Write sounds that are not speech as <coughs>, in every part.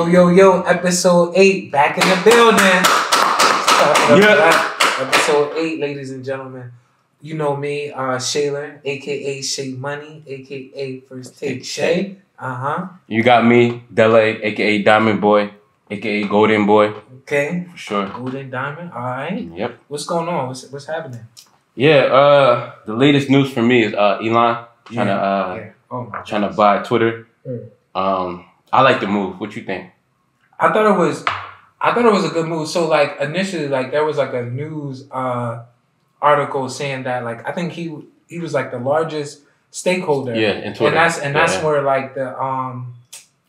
Yo, yo, yo, episode eight, back in the building. Yeah. Episode eight, ladies and gentlemen. You know me, uh, Shayler, aka Shay Money, aka First Take Shay. Uh huh. You got me, Dele, aka Diamond Boy, aka Golden Boy, Okay. for sure. Golden Diamond. All right. Yep. What's going on? What's, what's happening? Yeah. Uh, the latest news for me is uh Elon trying to uh yeah. Oh trying to buy Twitter. Mm. Um, I like the move. What you think? I thought it was I thought it was a good move. So like initially like there was like a news uh article saying that like I think he he was like the largest stakeholder. Yeah, in Twitter. And that's and that's Yeah. where like the um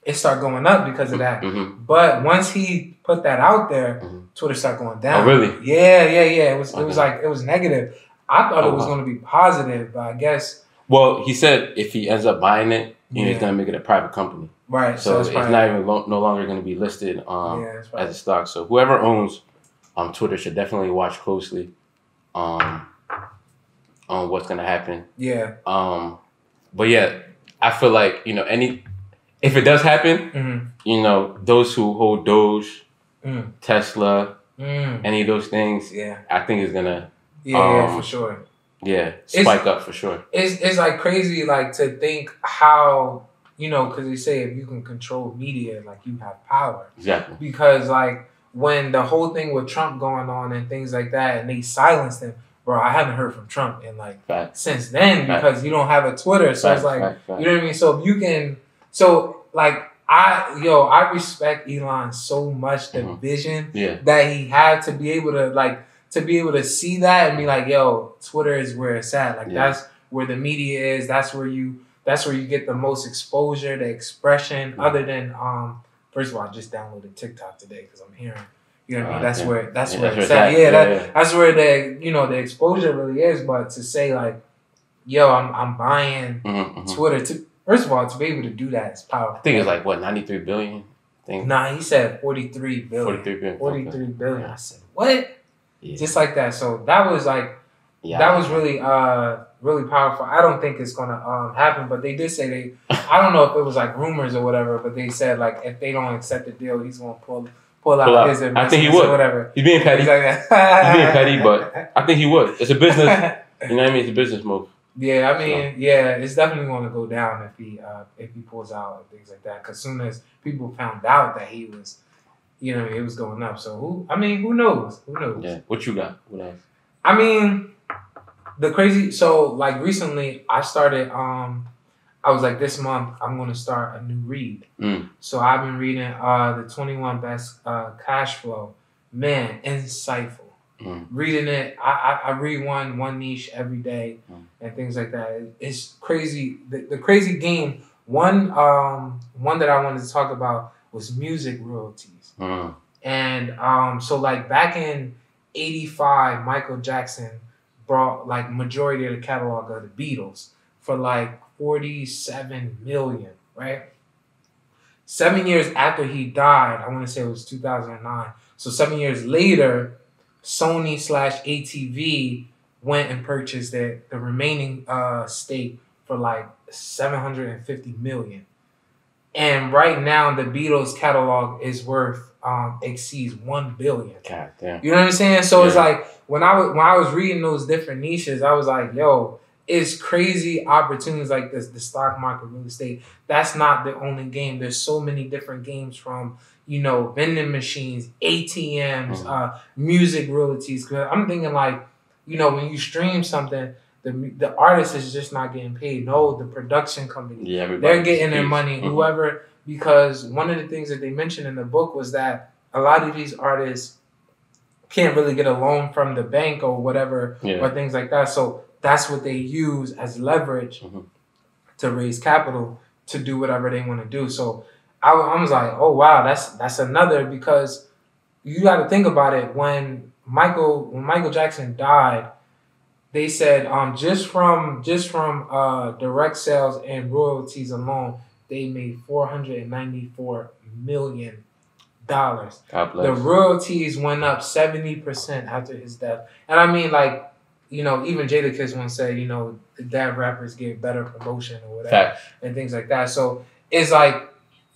it started going up because of that. Mhm. But once he put that out there, Mhm. Twitter started going down. Oh, really? Yeah, yeah, yeah. It was it was like it was negative. I thought Oh, it was wow. gonna be positive, but I guess Well, he said if he ends up buying it, you know, he's gonna make it a private company. right. So, So it's it's not even lo- no longer gonna be listed um yeah, as a stock. So whoever owns um Twitter should definitely watch closely um on what's gonna happen. yeah. Um, but yeah, I feel like you know any if it does happen, Mm, you know those who hold Doge, mm, Tesla, mm. any of those things, Yeah. I think is gonna Yeah, yeah, Um, for sure. Yeah spike up for sure. it's it's like crazy like to think how you know because they say if you can control media like you have power Exactly. because like when the whole thing with Trump going on and things like that and they silenced him bro I haven't heard from Trump in like Fact. since then Fact. because you don't have a Twitter so it's like fact, fact. you know what I mean so if you can so like I yo I respect Elon so much the Mhm. vision Yeah. that he had to be able to like to be able to see that and be like, yo, Twitter is where it's at. Like Yeah. that's where the media is. That's where you that's where you get the most exposure, the expression. Yeah. Other than um, first of all, I just downloaded TikTok today because I'm hearing. You know what I mean? Uh, That's yeah. where that's where that's it's where at. Yeah, that, that's where the you know the exposure really is. But to say like, yo, I'm I'm buying Mhm, mhm. Twitter to first of all to be able to do that is powerful. I think it's like what ninety three billion. I think Nah, he said 43 billion. forty three billion. 43 Okay. billion. I said, what? Yeah. Just like that. So that was like yeah. that was really uh really powerful. I don't think it's gonna um happen, but they did say they I don't know if it was like rumors or whatever, but they said like if they don't accept the deal, he's gonna pull pull out Pull out. his I think he would. whatever. He's being petty. He's like that. He's being petty, but I think he would. It's a business. <laughs> You know what I mean? It's a business move. yeah, I mean, yeah, it's definitely going to go down if he uh, if he pulls out and things like that. Because soon as people found out that he was, you know, it was going up. So who? I mean, who knows? Who knows? Yeah. What you got? What else? I mean, the crazy. So like recently, I started. Um, I was like, this month I'm gonna start a new read. Mm. So I've been reading uh the 21 Best uh, Cash Flow. Man, insightful. Mm. Reading it, I, I I read one one niche every day Mm. and things like that. It's crazy. The, the crazy game. One um one that I wanted to talk about was music royalties. Mm. And um, so like back in '85, Michael Jackson brought like majority of the catalog of the Beatles for like 47 million, right? Seven years after he died, I want to say it was 2009. So seven years later, Sony slash ATV went and purchased the, the remaining uh, stake for like 750 million. And right now, the Beatles catalog is worth um, exceeds one billion. God damn. You know what I'm saying? So it's like when I was when I was reading those different niches, I was like, yo, it's crazy opportunities like this, the stock market, real estate. That's not the only game. There's so many different games from you know vending machines, ATMs, Mhm. uh, music royalties. Cause I'm thinking like, you know, when you stream something, the the artist is just not getting paid. No, the production company Yeah. They're getting their money, Mhm. whoever, because one of the things that they mentioned in the book was that a lot of these artists can't really get a loan from the bank or whatever Yeah. or things like that. So that's what they use as leverage Mhm. to raise capital to do whatever they want to do. So I, I was like, oh wow, that's that's another because you got to think about it. When Michael when Michael Jackson died, they said um just from just from uh direct sales and royalties alone, they made four hundred and ninety four million dollars. The royalties went up seventy percent after his death, and I mean like. You know, even Jadakiss once said, you know, that rappers get better promotion or whatever Fact. and things like that. So it's like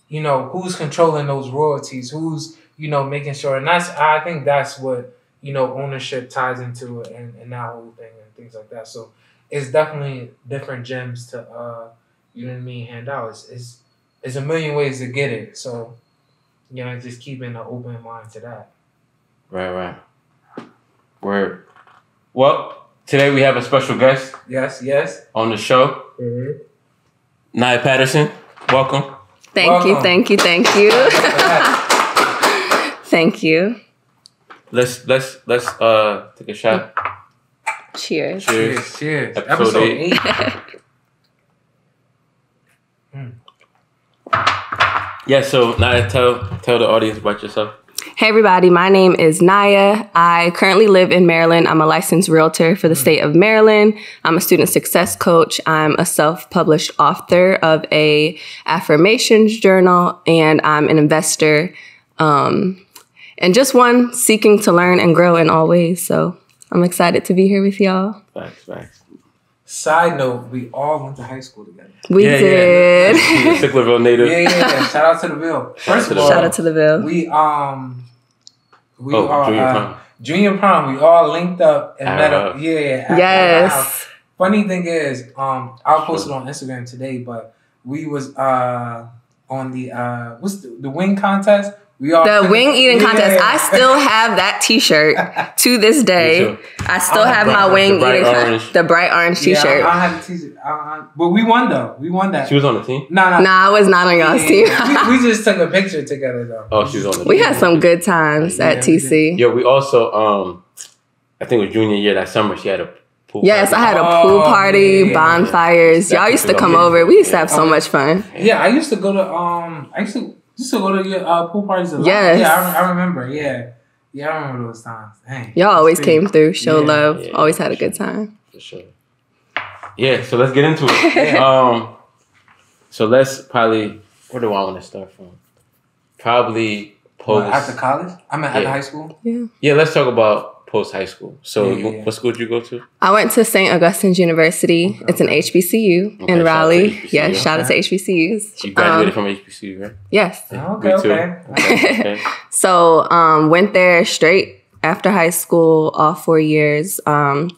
you know, who's controlling those royalties? Who's, you know, making sure? And that's, I think that's what, you know, ownership ties into it and, and that whole thing things like that. So it's definitely different gems to, uh, you know what I mean, hand out. It's, it's, it's a million ways to get it. So, you know, just keeping an open mind to that. Right, right. Word. Well, today we have a special guest Yes, yes. on the show, Mm-hmm. Naya Patterson. Welcome. Thank you, thank you, thank you. <laughs> thank you. Let's let's let's uh take a shot. Cheers. Cheers. Cheers, cheers. Episode Episode, eight. eight. Yeah. So Naya, tell tell the audience about yourself. Hey, everybody. My name is Naya. I currently live in Maryland. I'm a licensed realtor for the state of Maryland. I'm a student success coach. I'm a self-published author of a affirmations journal, and I'm an investor, um, and just one seeking to learn and grow in all ways. So I'm excited to be here with y'all. Thanks, thanks. Side note, we all went to high school together. We yeah, did. <laughs> Yeah. Sicklerville native. Yeah, yeah, yeah. Shout out to the Ville. Shout out First of all, Shout out to the Ville. we um we Oh, are junior uh, prom. junior prom. We all linked up and At met up. Yeah, yeah. at- at our house. Yes. Funny thing is, um, I'll post it on Instagram today, but we was uh on the uh what's the, the wing contest. We all The wing eating Yeah. contest. I still have that T-shirt to this day. I still Oh, have the my wing the bright eating orange. the bright orange T-shirt. I, I had the t-shirt, I, I, but we won though. We won that. She was on the team. no, no, nah, I was not on y'all's team. we, we just took a picture together though. Oh, she was on the. Team. we had some good times Yeah, at TC. Yo, we also um, I think it was junior year that summer. She had a pool. Party. Yes, I had a Oh, pool party, yeah, yeah, yeah. bonfires. Y'all used to come over. We used to have so Yeah. much fun. Yeah, I used to go to um, I used to used to go to your uh, pool parties a lot. Yes. Yeah, I, I remember. Yeah, yeah, I remember those times. Dang, Y'all always That's came through, show Yeah, love, yeah, always had a sure. good time. for sure. Yeah, so let's get into it. <laughs> Um, so let's probably where do I want to start from? Probably What, post. after college, I mean after Yeah. high school. Yeah. Yeah, let's talk about post high school. So, Yeah, yeah, yeah. what school did you go to? I went to St. Augustine's University. It's an HBCU Okay, in shout out to Raleigh. HBCU, Yes, shout out to HBCUs. You graduated Um, from HBCU, right? Yes. Oh, okay, Me too. <laughs> okay. Okay. So um, went there straight after high school, all four years. Um,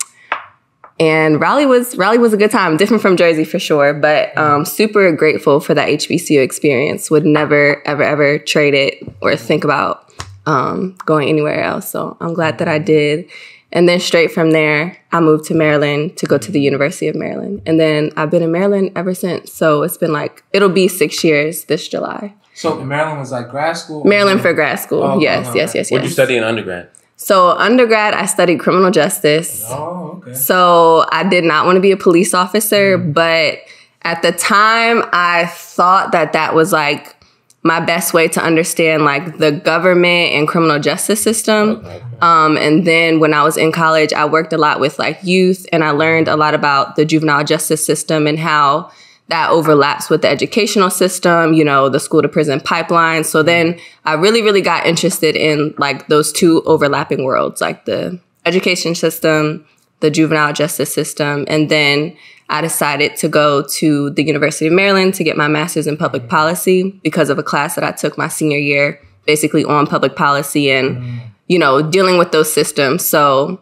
and Raleigh was Raleigh was a good time, different from Jersey for sure, but um, super grateful for that HBCU experience. Would never ever ever trade it or think about um, going anywhere else. So I'm glad that I did. And then straight from there, I moved to Maryland to go to the University of Maryland. And then I've been in Maryland ever since. So it's been like, it'll be six years this July. So Maryland was like grad school. Maryland for grad school. Oh, yes, okay. yes, yes, yes. What'd you study in undergrad? So undergrad, I studied criminal justice. Oh, okay. So I did not want to be a police officer, but at the time, I thought that that was like my best way to understand like the government and criminal justice system. Um, and then when I was in college, I worked a lot with like youth, and I learned a lot about the juvenile justice system and how that overlaps with the educational system, you know, the school to prison pipeline. So then I really, really got interested in like those two overlapping worlds, like the education system, the juvenile justice system. And then I decided to go to the University of Maryland to get my master's in public mm. policy because of a class that I took my senior year, basically on public policy and, mm. you know, dealing with those systems. So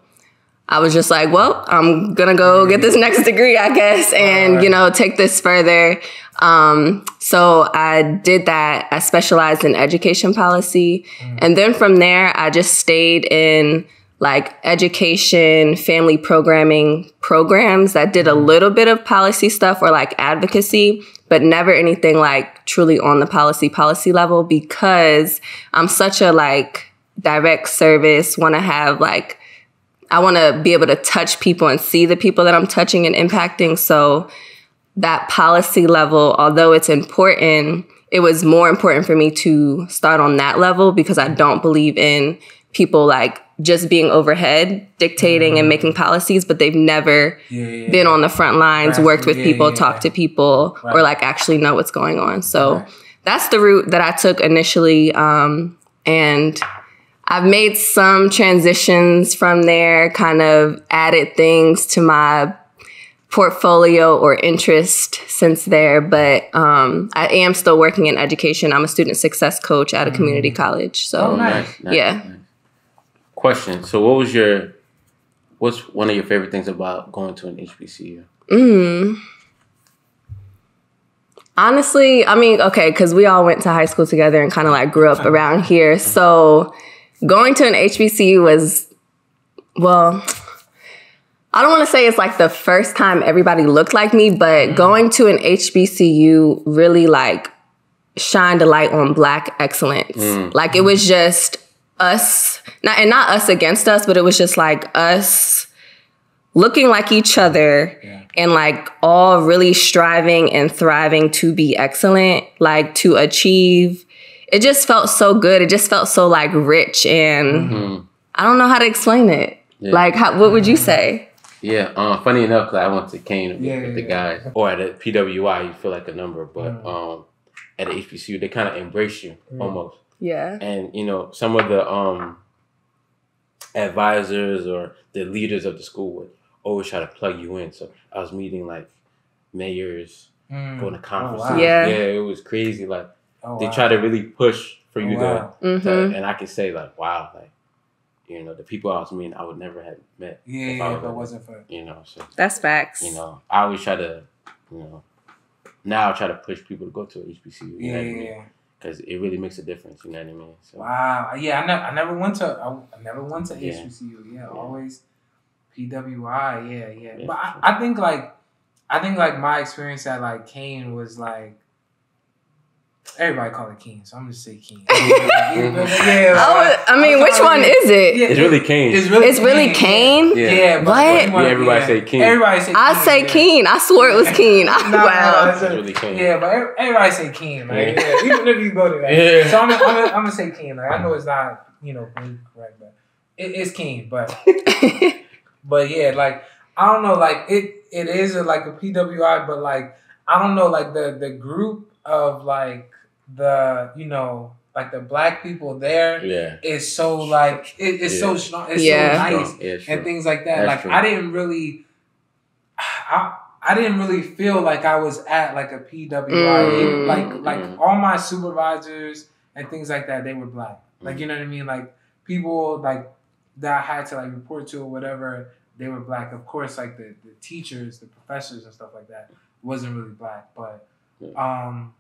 I was just like, well, I'm gonna go get this next degree, I guess, and you know, take this further. Um, so I did that. I specialized in education policy, mm. and then from there, I just stayed in like education, family programming programs that did a mm-hmm. little bit of policy stuff or like advocacy, but never anything like truly on the policy policy level because I'm such a like direct service, want to have like I want to be able to touch people and see the people that I'm touching and impacting. So that policy level, although it's important, it was more important for me to start on that level because I don't believe in people like just being overhead dictating and making policies, but they've never Yeah, yeah, been on the front lines, Right. worked with people, talked to people, or like actually know what's going on. So Right. that's the route that I took initially. Um, and I've made some transitions from there, kind of added things to my portfolio or interest since there, but um, I am still working in education. I'm a student success coach at a community college. So, Oh, nice. Yeah. Question. So, what was your what's one of your favorite things about going to an HBCU? mm, honestly, I mean, okay, because we all went to high school together and kind of like grew up uh-huh. around here. So, going to an HBCU was, well, I don't want to say it's like the first time everybody looked like me, but mm-hmm. going to an HBCU really like shined a light on black excellence. Mm. Like it was just us, not and not us against us, but it was just like us looking like each other and like all really striving and thriving to be excellent, like to achieve. It just felt so good. It just felt so like rich and Mhm. I don't know how to explain it. Yeah. Like, how, what would you say? Yeah, um, funny enough, 'cause I went to Kane with, Yeah, with the yeah, guys, or at a PWI, you feel like a number, but Mm. um, at a HBCU, they kind of embrace you Mm. almost. Yeah. And you know, some of the um, advisors or the leaders of the school would always try to plug you in. So I was meeting like mayors, Mm. going to Oh, conferences. wow. Yeah. yeah, it was crazy. Like Oh, they wow. try to really push for Oh, you wow. to, to, hmm and I can say like, wow, like you know, the people I was meeting, I would never have met. Yeah, if yeah, I if it wasn't for you know, so That's facts. you know, I always try to, you know, now I try to push people to go to a HBCU. You yeah, know what I yeah, mean? yeah. Because it really makes a difference. You know what I mean? So Wow. Yeah, I never, I never went to, I, I never went to Yeah. HBCU. Yeah, Yeah. always PWI. Yeah, yeah. Yeah, but I, sure. I think like, I think like my experience at like Kane was like, everybody call it Kane, so I'm just say Kane. <laughs> yeah, <laughs> Oh, I mean, which one is it? Yeah, it's really Kane. It's really It's really Kane. Yeah. Yeah, but What? you wanna- Yeah, everybody say Keen. Everybody say I Keen, say yeah. Keen. I swore it was Keen. No, no, wow. it's It's really Kane. Yeah, but everybody say Keen, man. Yeah. Yeah. even if you go to that. Yeah. So I'm, gonna- I'm, gonna- I'm gonna say Keen. Like I know it's not, you know, correct, but it is Keen. But <laughs> but yeah, like I don't know, like it it is a, like a PWI, but like I don't know, like the the group of like the you know like the black people there is Yeah. so like it, it's so strong. It's Yeah. so nice Yeah, sure. and things like that. That's like true. I didn't really, I I didn't really feel like I was at like a PWI. Mm. Like like Mm. all my supervisors and things like that, they were black. Like Mm. you know what I mean? Like people like that I had to like report to or whatever, they were black. Of course, like the, the teachers, the professors and stuff like that wasn't really black, but um,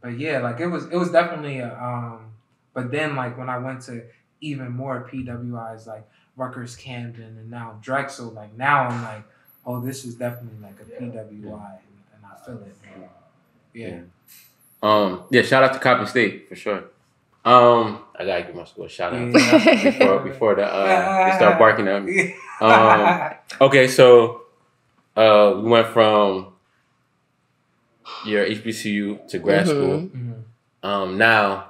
but yeah, like it was it was definitely a um. But then like when I went to even more PWIs like Rutgers, Camden, and now Drexel, like now I'm like, oh, this is definitely like a PWI, and, and I feel it. Yeah. Um. Yeah. Shout out to Coppin State for sure. Um. I gotta give my school a shout out Yeah. <laughs> before before the uh they start barking at me. <laughs> Um, Okay, so uh, we went from your HBCU to grad Mhm. school. Mhm. Um, now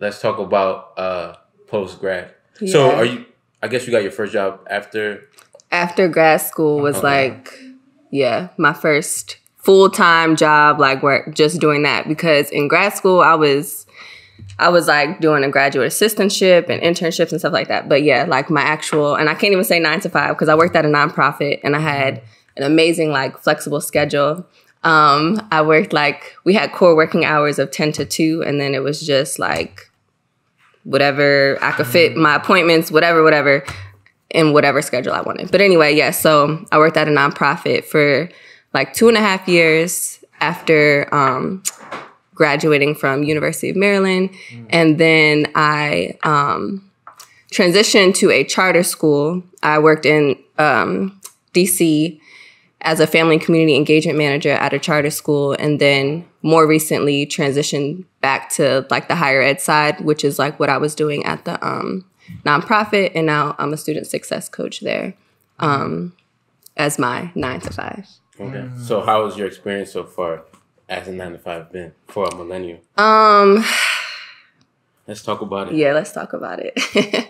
let's talk about uh, post grad. So are you? I guess you got your first job after. After grad school was Okay. like, yeah, my first full time job, like work, just doing that because in grad school I was. I was like doing a graduate assistantship and internships and stuff like that. But yeah, like my actual, and I can't even say nine to five because I worked at a nonprofit and I had an amazing, like, flexible schedule. Um, I worked like, we had core working hours of 10 to 2, and then it was just like whatever I could fit my appointments, whatever, whatever, in whatever schedule I wanted. But anyway, yeah, so I worked at a nonprofit for like two and a half years after um, graduating from University of Maryland, and then I um, transitioned to a charter school. I worked in um, DC as a family and community engagement manager at a charter school, and then more recently transitioned back to like the higher ed side, which is like what I was doing at the um, nonprofit, and now I'm a student success coach there um, as my nine to five. Okay. So how was your experience so far as a nine to five been for a millennial? Um, Let's talk about it. Yeah, let's talk about it. <laughs>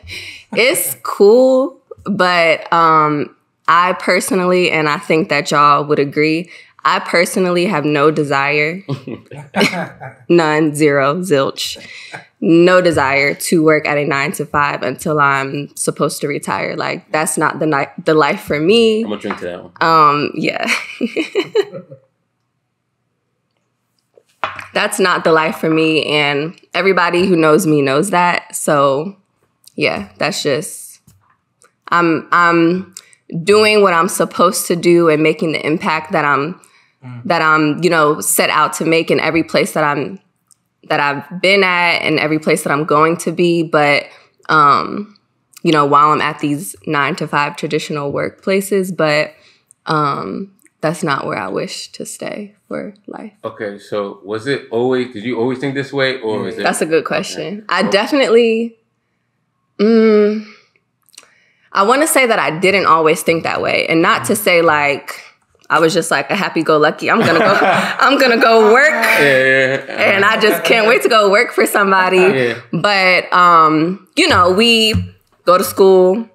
it's cool, but um I personally and I think that y'all would agree, I personally have no desire, <laughs> none, zero, zilch, no desire to work at a nine to five until I'm supposed to retire. Like that's not the night, the life for me. I'm gonna drink to that one. Um, yeah. <laughs> that's not the life for me, and everybody who knows me knows that. So, yeah, that's just I'm I'm doing what I'm supposed to do and making the impact that I'm mm. that I'm, you know, set out to make in every place that I'm that I've been at and every place that I'm going to be. But um, you know, while I'm at these nine to five traditional workplaces, but um that's not where I wish to stay for life. Okay, so was it always did you always think this way or is it That's a good question. Okay. I definitely mm, I want to say that I didn't always think that way and not to say like I was just like a happy go lucky. I'm gonna go. <laughs> I'm gonna go work, yeah, yeah. and I just can't wait to go work for somebody. Yeah. But um, you know, we go to school,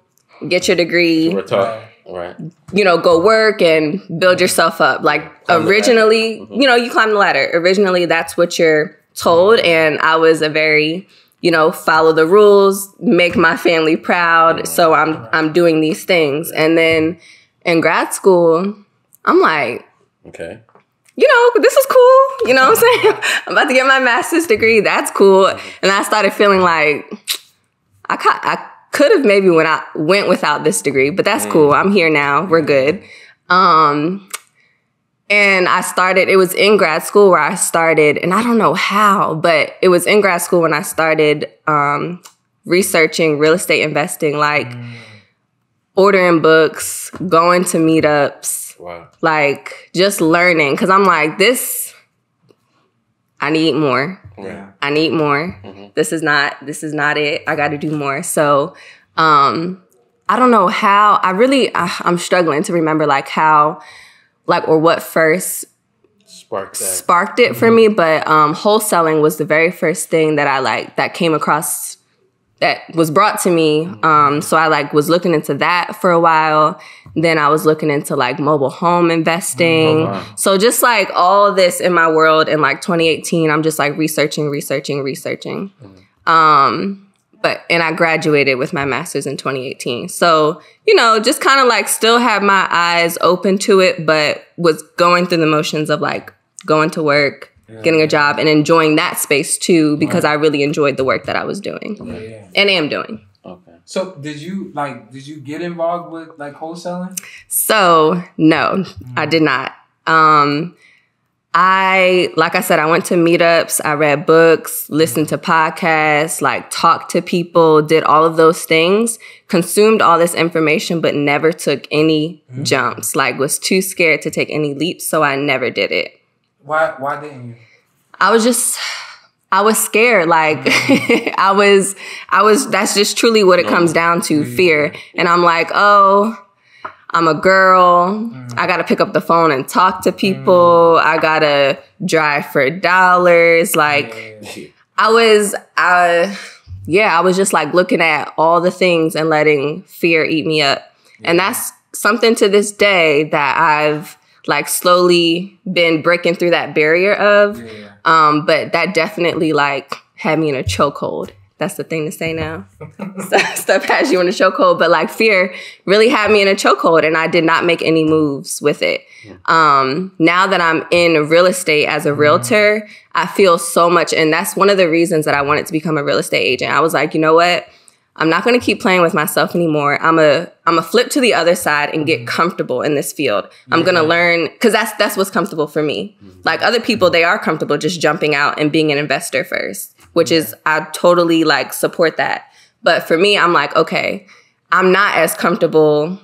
get your degree, right? You know, go work and build yourself up. Like climb originally, mm-hmm. you know, you climb the ladder. Originally, that's what you're told, and I was a very you know follow the rules make my family proud so i'm i'm doing these things and then in grad school I'm like, okay. You know, this is cool. You know what I'm saying? <laughs> I'm about to get my master's degree. That's cool. And I started feeling like I I could have maybe went out went without this degree, but that's mm. cool. I'm here now. We're good. Um, and I started, it was in grad school where I started, and I don't know how, but it was in grad school when I started um, researching real estate investing, like mm. ordering books, going to meetups, Wow. Like just learning. Cause I'm like, this, I need more. Yeah. I need more. Mm-hmm. This is not, this is not it. I got to do more. So, um, I don't know how, I really, I, I'm struggling to remember like how, like, or what first sparked, sparked it mm-hmm. for me. But, um, wholesaling was the very first thing that I like, that came across that was brought to me. Um, so I like was looking into that for a while. Then I was looking into like mobile home investing. Oh, wow. So just like all this in my world in like 2018, I'm just like researching, researching, researching. Mm-hmm. Um, but and I graduated with my master's in 2018. So, you know, just kind of like still had my eyes open to it, but was going through the motions of like going to work, yeah. getting a job and enjoying that space too because right. I really enjoyed the work that I was doing yeah, yeah. and am doing. Okay. So did you like did you get involved with like wholesaling? So no, mm. I did not. Um I like I said, I went to meetups, I read books, listened to podcasts, like talked to people, did all of those things, consumed all this information, but never took any mm. jumps. Like was too scared to take any leaps, so I never did it. Why why didn't you? I was just I was scared. Like mm. <laughs> I was I was that's just truly what it comes down to, fear. And I'm like, oh, I'm a girl. Mm. I gotta pick up the phone and talk to people. Mm. I gotta drive for dollars. Like yeah. I was I yeah, I was just like looking at all the things and letting fear eat me up. Yeah. And that's something to this day that I've like slowly been breaking through that barrier of. Yeah. Um, but that definitely like had me in a chokehold. That's the thing to say now. <laughs> Stuff has you in a chokehold, but like fear really had me in a chokehold, and I did not make any moves with it. Um, now that I'm in real estate as a realtor, I feel so much, and that's one of the reasons that I wanted to become a real estate agent. I was like, you know what? I'm not going to keep playing with myself anymore. I'm a I'm a flip to the other side and get mm-hmm. comfortable in this field. I'm going to learn cuz that's that's what's comfortable for me. Mm-hmm. Like other people they are comfortable just jumping out and being an investor first, which is I totally like support that. But for me, I'm like, okay, I'm not as comfortable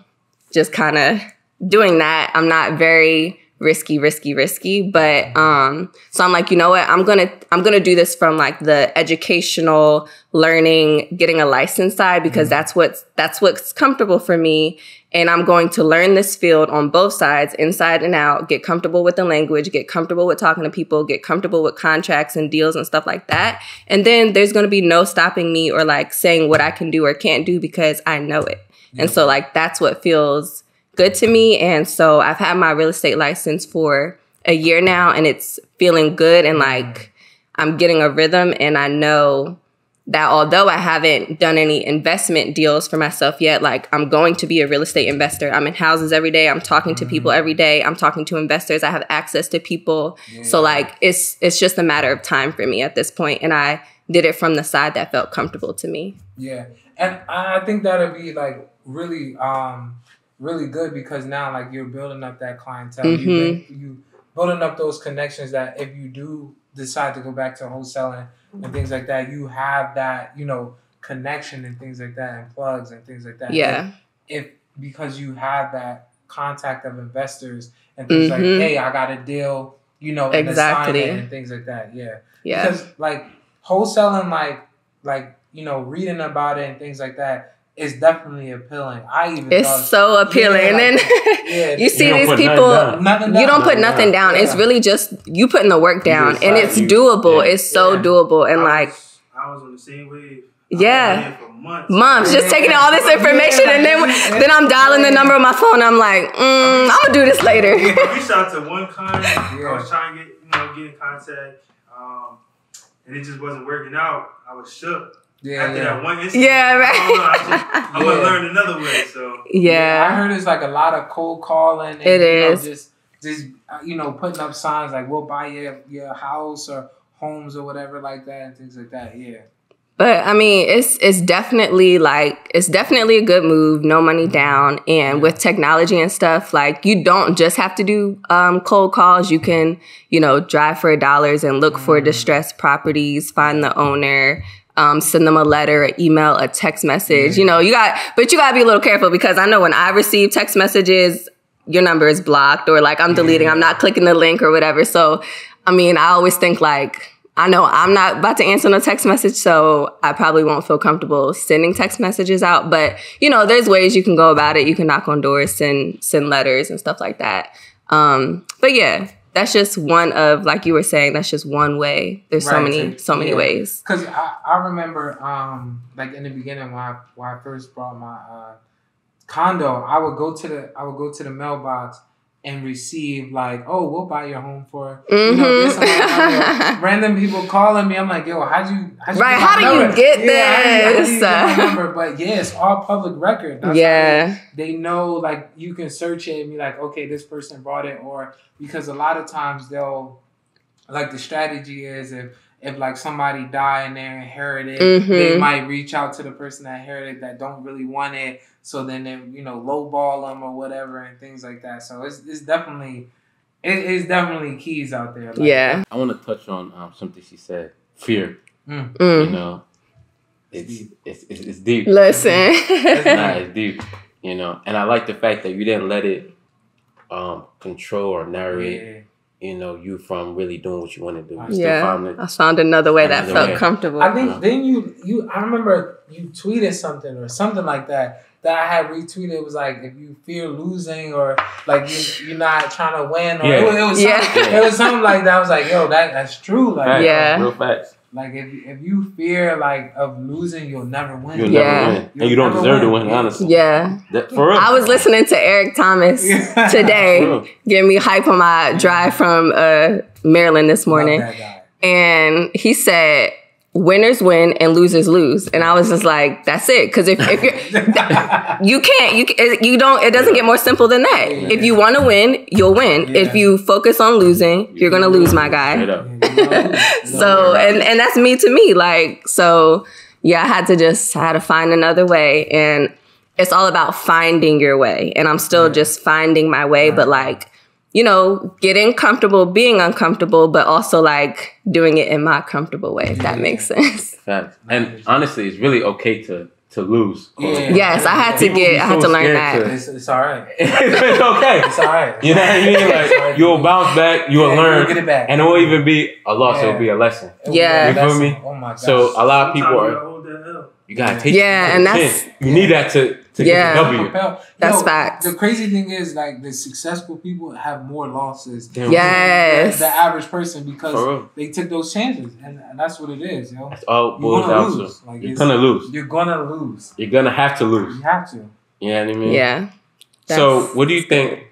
just kind of doing that. I'm not very risky, risky, risky. But um, so I'm like, you know what? I'm gonna I'm gonna do this from like the educational learning, getting a license side because mm-hmm. that's what's that's what's comfortable for me. And I'm going to learn this field on both sides, inside and out, get comfortable with the language, get comfortable with talking to people, get comfortable with contracts and deals and stuff like that. And then there's going to be no stopping me or like saying what I can do or can't do because I know it. And so like that's what feels good to me. And so I've had my real estate license for a year now and it's feeling good and like mm. I'm getting a rhythm and I know that although I haven't done any investment deals for myself yet, like I'm going to be a real estate investor. I'm in houses every day. I'm talking to people every day. I'm talking to investors. I have access to people. Yeah. So like it's it's just a matter of time for me at this point. point and I did it from the side that felt comfortable to me. Yeah. And I think that'll be like really um really good because now like you're building up that clientele. Mm-hmm. You you building up those connections that if you do decide to go back to wholesaling and things like that, you have that, you know, connection and things like that and plugs and things like that. Yeah. If, if because you have that contact of investors and things mm-hmm. like, hey, I got a deal, you know, exactly and things like that. Yeah. Yeah. Because like wholesaling like like, you know, reading about it and things like that it's definitely appealing. I even it's so appealing. Yeah, <laughs> and then yeah, you see you these people. Nothing you don't put nothing down. Yeah. It's really just you putting the work down, and it's doable. It's so doable, and I like was, I was on the same wave. Yeah. Months. months. just taking all this information and then then I'm dialing the number on my phone. I'm like, mm, I'm gonna do this later. I reached out to one client. <laughs> I was trying to get you know get in contact, um, and it just wasn't working out. I was shook. Yeah, After yeah. that one incident, yeah, right. I am gonna learn another way. So yeah. yeah. I heard it's like a lot of cold calling. And, it is know, just just uh, you know putting up signs like we'll buy your your house or homes or whatever like that and things like that. Yeah. But I mean, it's it's definitely like it's definitely a good move. No money down, and with technology and stuff, like you don't just have to do um, cold calls. You can, you know, drive for dollars and look for mm. distressed properties, find the owner, um, send them a letter, an email, a text message. You know, you got, but you gotta be a little careful because I know when I receive text messages, your number is blocked or like I'm deleting, I'm not clicking the link or whatever. So, I mean, I always think like, I know I'm not about to answer no text message, so I probably won't feel comfortable sending text messages out. But you know, there's ways you can go about it. You can knock on doors, send send letters and stuff like that. Um, but yeah, that's just one of like you were saying that's just one way there's right, so many so, many yeah. ways because I, I remember um like in the beginning when i when i first brought my uh condo i would go to the i would go to the mailbox and receive like, oh, we'll buy your home for mm-hmm. you know, mm-hmm. <laughs> random people calling me. I'm like, yo, how'd you, how'd you right? How do number? you get yeah, this? How do you, number? But yeah, it's all public record. That's yeah, they, they, know like you can search it and be like, okay, this person bought it, or because a lot of times they'll like the strategy is if if like somebody died and they inherited, mm-hmm. they might reach out to the person that inherited that don't really want it. So then they you know lowball them or whatever and things like that. So it's it's definitely it is definitely keys out there. Like, yeah. I want to touch on um, something she said. Fear. Mm. You know, it's it's, it's, it's deep. Listen, it's, <laughs> nah, it's deep. You know, and I like the fact that you didn't let it um, control or narrate. Yeah you know you from really doing what you want to do. You yeah, I found another way another that felt way. comfortable. I think then you you I remember you tweeted something or something like that that I had retweeted. Was like if you fear losing or like you you're not trying to win or yeah. it, it, was yeah. it was something like that. I was like, yo, that that's true. Like yeah, real facts. Like if if you fear like of losing, you'll never win. You'll yeah. never win, you'll and you don't deserve win. to win. Honestly, yeah. That, for real. I was listening to Eric Thomas <laughs> today, getting me hype on my drive from uh, Maryland this morning, and he said winners win and losers lose. And i was just like that's it. Because if, if you're <laughs> you can't you you don't it doesn't get more simple than that. Yeah. if you want to win you'll win. Yeah. if you focus on losing you're gonna lose my guy. <laughs> So and and that's me to me like so yeah i had to just I had to find another way. And it's all about finding your way. And i'm still yeah. just finding my way but like you know, getting comfortable, being uncomfortable, but also like doing it in my comfortable way, if that makes sense. <laughs> Fact. And honestly, it's really okay to to lose. Yeah. Yes, I had to get, I had to learn that. To, it's, it's, all right. <laughs> it's okay. It's all right. You know what I mean? Like you'll bounce back, you'll yeah, learn, get it back. and it won't even be a loss. Yeah. It'll be a lesson. Yeah, you feel me? Oh my god. So a lot of people are. You gotta take. Yeah, and that's you need that to to yeah. get the W. That's Yo, fact. The crazy thing is, like, the successful people have more losses than yes. the, the, average person because they took those chances, and, and, that's what it is, yo. That's all boils down to. Like, you're gonna lose. You're gonna lose. You're gonna have to lose. You have to. You know what I mean? Yeah. so what do you think?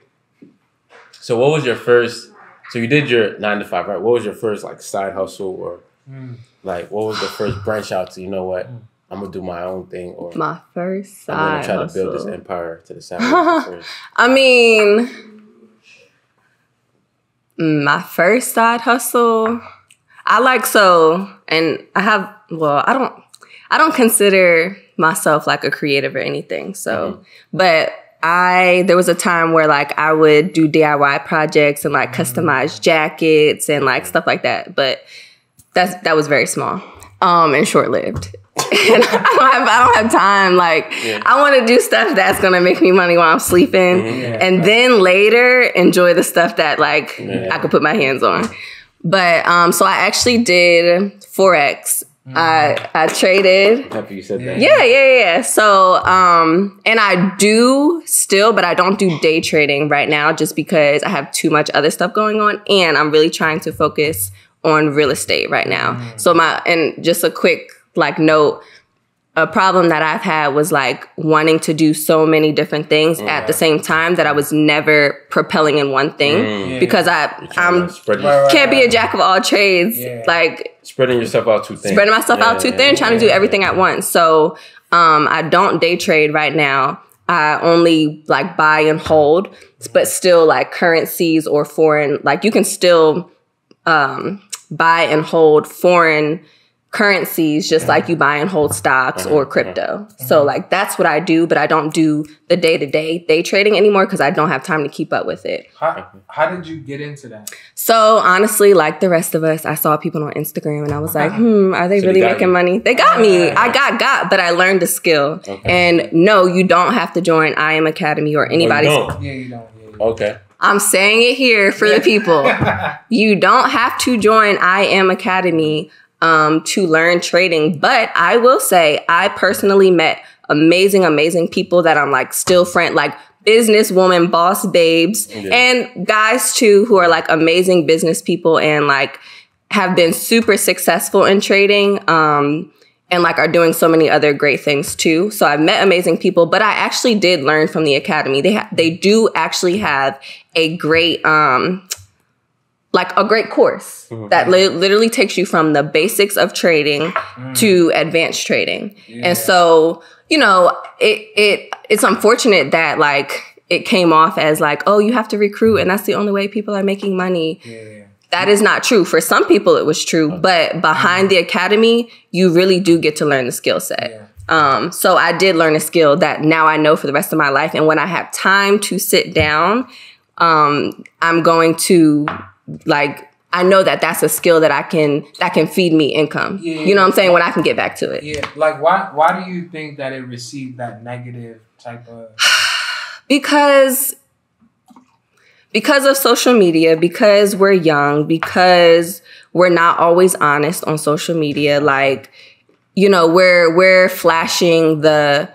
So what was your first? So you did your nine to five, right? What was your first like side hustle or mm. like what was the first branch out to? You know what? Mm. I'm gonna do my own thing, or my first side. I'm gonna try hustle. to build this empire to the side. <laughs> I mean, mm, my first side hustle. I like so, and I have. Well, I don't. I don't consider myself like a creative or anything. So, mm-hmm. but I there was a time where like I would do DIY projects and like mm-hmm. customize jackets and like stuff like that. But that's that was very small um and short lived. And <laughs> I don't have I don't have time. Like yeah. I want to do stuff that's gonna make me money while I'm sleeping, mm-hmm. yeah. and then later enjoy the stuff that like yeah. I could put my hands on. But um, so I actually did forex I I traded. Happy you said that. Yeah, yeah, yeah. So, um, and I do still, but I don't do day trading right now just because I have too much other stuff going on, and I'm really trying to focus on real estate right now. Mm. So my and just a quick like note a problem that I've had was like wanting to do so many different things at the same time that I was never propelling in one thing mm. because I I'm can't be a jack of all trades. Yeah. like spreading yourself out too thin. spreading myself yeah, out too thin trying to do everything at once. So um, I don't day trade right now. I only like buy and hold but still like currencies or foreign like you can still um, buy and hold foreign currencies just like you buy and hold stocks or crypto. So like that's what I do, but I don't do the day to day day trading anymore because I don't have time to keep up with it. How, how did you get into that? So honestly, like the rest of us, I saw people on Instagram and I was like, hmm, are they so really making you. money? They got me. I got got, but I learned the skill. Okay. And no, you don't have to join IM Academy or anybody's. Oh, yeah, you don't. Yeah, yeah. Okay. I'm saying it here for the <laughs> people. you don't have to join IM Academy um, to learn trading. But I will say, I personally met amazing, amazing people that I'm like still friend, like businesswoman, boss babes, yeah. and guys too who are like amazing business people and like have been super successful in trading. Um, and like are doing so many other great things too. So I've met amazing people, but I actually did learn from the academy. They ha- they do actually have a great um like a great course mm-hmm. that li- literally takes you from the basics of trading mm. to advanced trading. Yeah. And so, you know, it it it's unfortunate that like it came off as like, oh, you have to recruit and that's the only way people are making money. Yeah. That is not true. For some people it was true, but behind the academy, you really do get to learn the skill set. Yeah. Um, so I did learn a skill that now I know for the rest of my life. And when I have time to sit down, um, I'm going to like I know that that's a skill that I can that can feed me income. Yeah, you know what I'm saying? When I can get back to it. Yeah. Like why why do you think that it received that negative type of <sighs> because because of social media, because we're young, because we're not always honest on social media, like you know, we're we're flashing the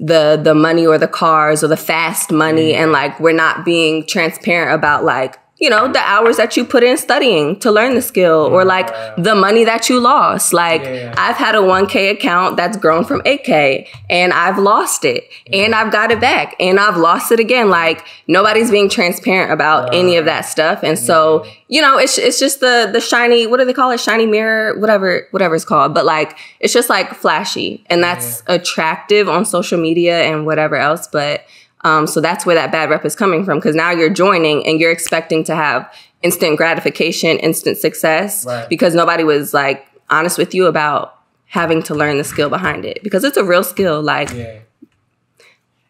the the money or the cars or the fast money mm-hmm. and like we're not being transparent about like you know, the hours that you put in studying to learn the skill or like the money that you lost. Like yeah. I've had a 1K account that's grown from 8K and I've lost it and I've got it back and I've lost it again. Like nobody's being transparent about any of that stuff. And so, you know, it's it's just the the shiny, what do they call it? Shiny mirror, whatever whatever it's called. But like it's just like flashy and that's yeah. attractive on social media and whatever else, but um, so that's where that bad rep is coming from because now you're joining and you're expecting to have instant gratification, instant success right. because nobody was like honest with you about having to learn the skill behind it because it's a real skill. Like, yeah.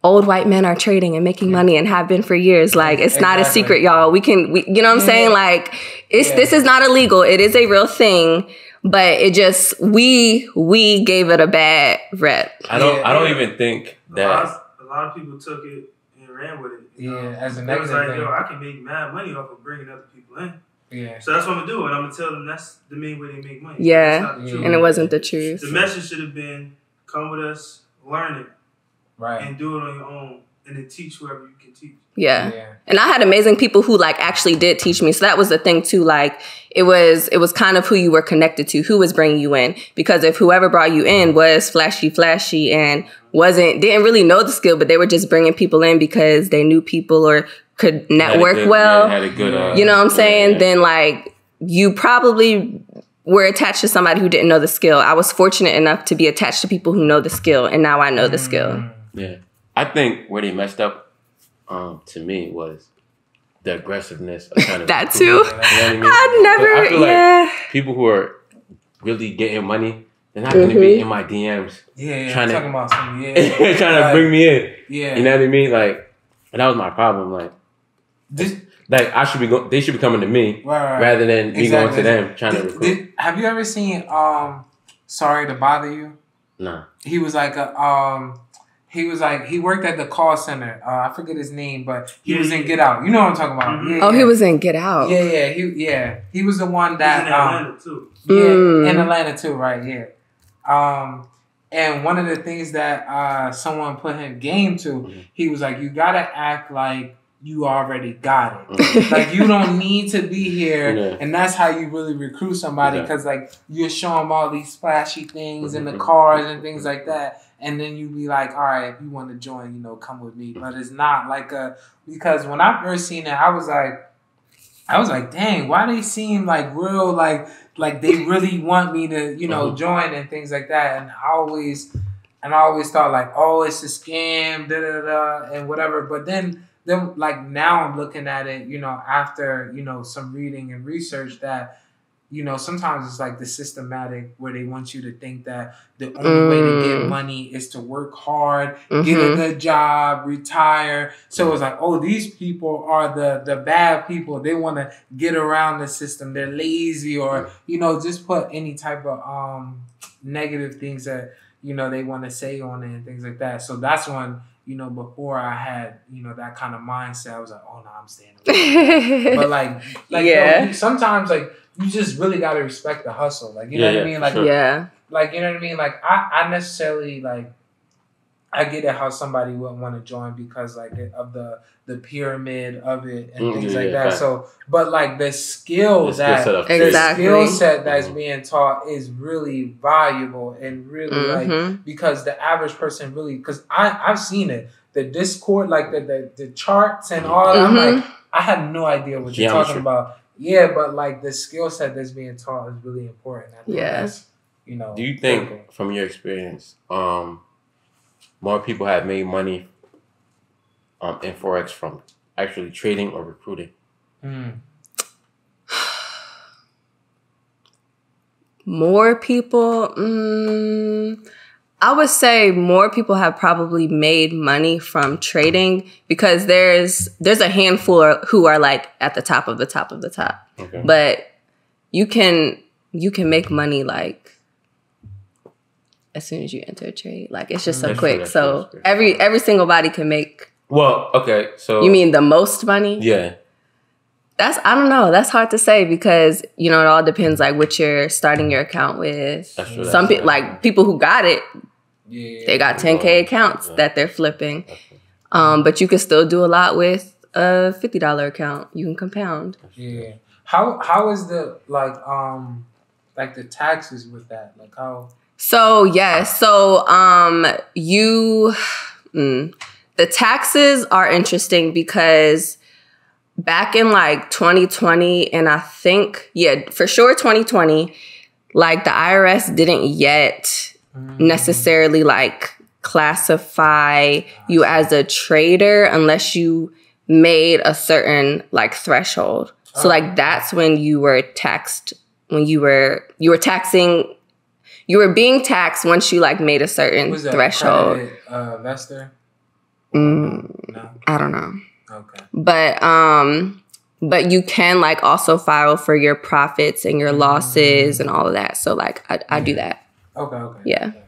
Old white men are trading and making money and have been for years. Like it's exactly. not a secret, y'all. We can, we, you know what I'm yeah. saying? Like it's this is not illegal. It is a real thing but it just we we gave it a bad rep. I don't I don't even think that lot of people took it and ran with it. Yeah, know? as a negative was like, thing. yo, I can make mad money off of bringing other people in. Yeah. So that's what I'm gonna do, and I'm gonna tell them that's the main way they make money. Yeah, and it wasn't the truth. The message should have been, come with us, learn it, right, and do it on your own, and then teach whoever you can teach. Yeah. yeah. And I had amazing people who like actually did teach me. So that was the thing too. Like it was, it was kind of who you were connected to, who was bringing you in. Because if whoever brought you in was flashy, flashy and wasn't didn't really know the skill, but they were just bringing people in because they knew people or could network good, well. Yeah, had a good, uh, you know what I'm saying? yeah. Then like you probably were attached to somebody who didn't know the skill. I was fortunate enough to be attached to people who know the skill, and now I know the skill. Yeah, I think where they messed up, um, to me was the aggressiveness. Of trying to <laughs> That too. You know I mean? I never, I feel like yeah. people who are really getting money, they're not going to be in my DMs Yeah, yeah. Trying I'm to- talking about some. Yeah, <laughs> trying to Like, bring me in. Yeah. You know what I mean? Like, and that was my problem. Like, This- like I should be go- they should be coming to me right, right. rather than me going to them trying to recruit. did- have you ever seen um Sorry to Bother You? nah. He was like a um he was like he worked at the call center. Uh, I forget his name, but he Yeah, was in. Get Out. You know what I'm talking about? Mhm. Yeah, Oh, he was in Get Out. Yeah, yeah, he yeah. He was the one He's that in um Atlanta too. yeah, Mm. in Atlanta too, right? Yeah. Um, and one of the things that uh, someone put him game to, Mhm. he was like, "You gotta act like you already got it. Mhm. <laughs> like you don't need to be here." Yeah. And that's how you really recruit somebody, Yeah. because like you show them all these flashy things and the cars and things like that, and then you be like, "All right, if you want to join, you know, come with me." But it's not like a because when I first seen it, I was like. I was like, dang, why do they seem like real, like like they really want me to, you know, Mhm. join and things like that. And I always, and I always thought like, oh, it's a scam, da da da, and whatever. But then, then like now I'm looking at it, you know, after you know some reading and research that, you know, sometimes it's like the systematic where they want you to think that the only way to get Mm. money is to work hard, get a Mhm. good job, retire. So it's like, oh, these people are the the bad people. They want to get around the system. They're lazy, or you know, just put any type of um negative things that you know they want to say on it and things like that. So that's when you know before I had you know that kind of mindset, I was like, oh no, I'm staying. Away. <laughs> but like, like Yeah. yo, you- sometimes like you just really gotta respect the hustle. Like you know Yeah, what I mean? Like sure. yeah. like you know what I mean? Like I, I necessarily like I get it how somebody would want to join because like of the the pyramid of it and Mm, things yeah, like yeah, that. fact. So but like the skill The skill that set of the skill set that's Mhm. being taught is really valuable and really like Mhm. because the average person really because I I've seen it the Discord like the the, the charts and all that. I'm like I had no idea what you're Geometry. talking about. Yeah, but like the skill set that's being taught is really important. I think Yeah. that's, you know. Do you think, critical. from your experience, um, more people have made money um, in forex from actually trading or recruiting? Hmm. More people, mm, I would say more people have probably made money from trading because there's there's a handful who are like at the top of the top of the top. Okay. But you can you can make money like as soon as you enter a trade. Like it's just so That's quick. true, so that's true. every every single body can make. Well, okay, so You mean the most money? yeah, That's I don't know. That's hard to say because you know it all depends like what you're starting your account with. that's true. Some people like people who got it, Yeah. they got 10k accounts Yeah. that they're flipping. That's. Um, but you can still do a lot with a fifty dollar account. You can compound. Yeah. How how is the like um like the taxes with that? Like how So yes, so um, you mm, the taxes are interesting because back in like 2020, and I think yeah, for sure 2020, like the IRS didn't yet necessarily like classify you as a trader unless you made a certain like threshold. So Oh. like that's when you were taxed when you were you were taxing you were being taxed once you like made a certain was that threshold. accredited, uh Vester? Mm, No. I don't know. Okay. But um but you can like also file for your profits and your losses and all of that. So like I, I do that. Okay, okay. Yeah. okay.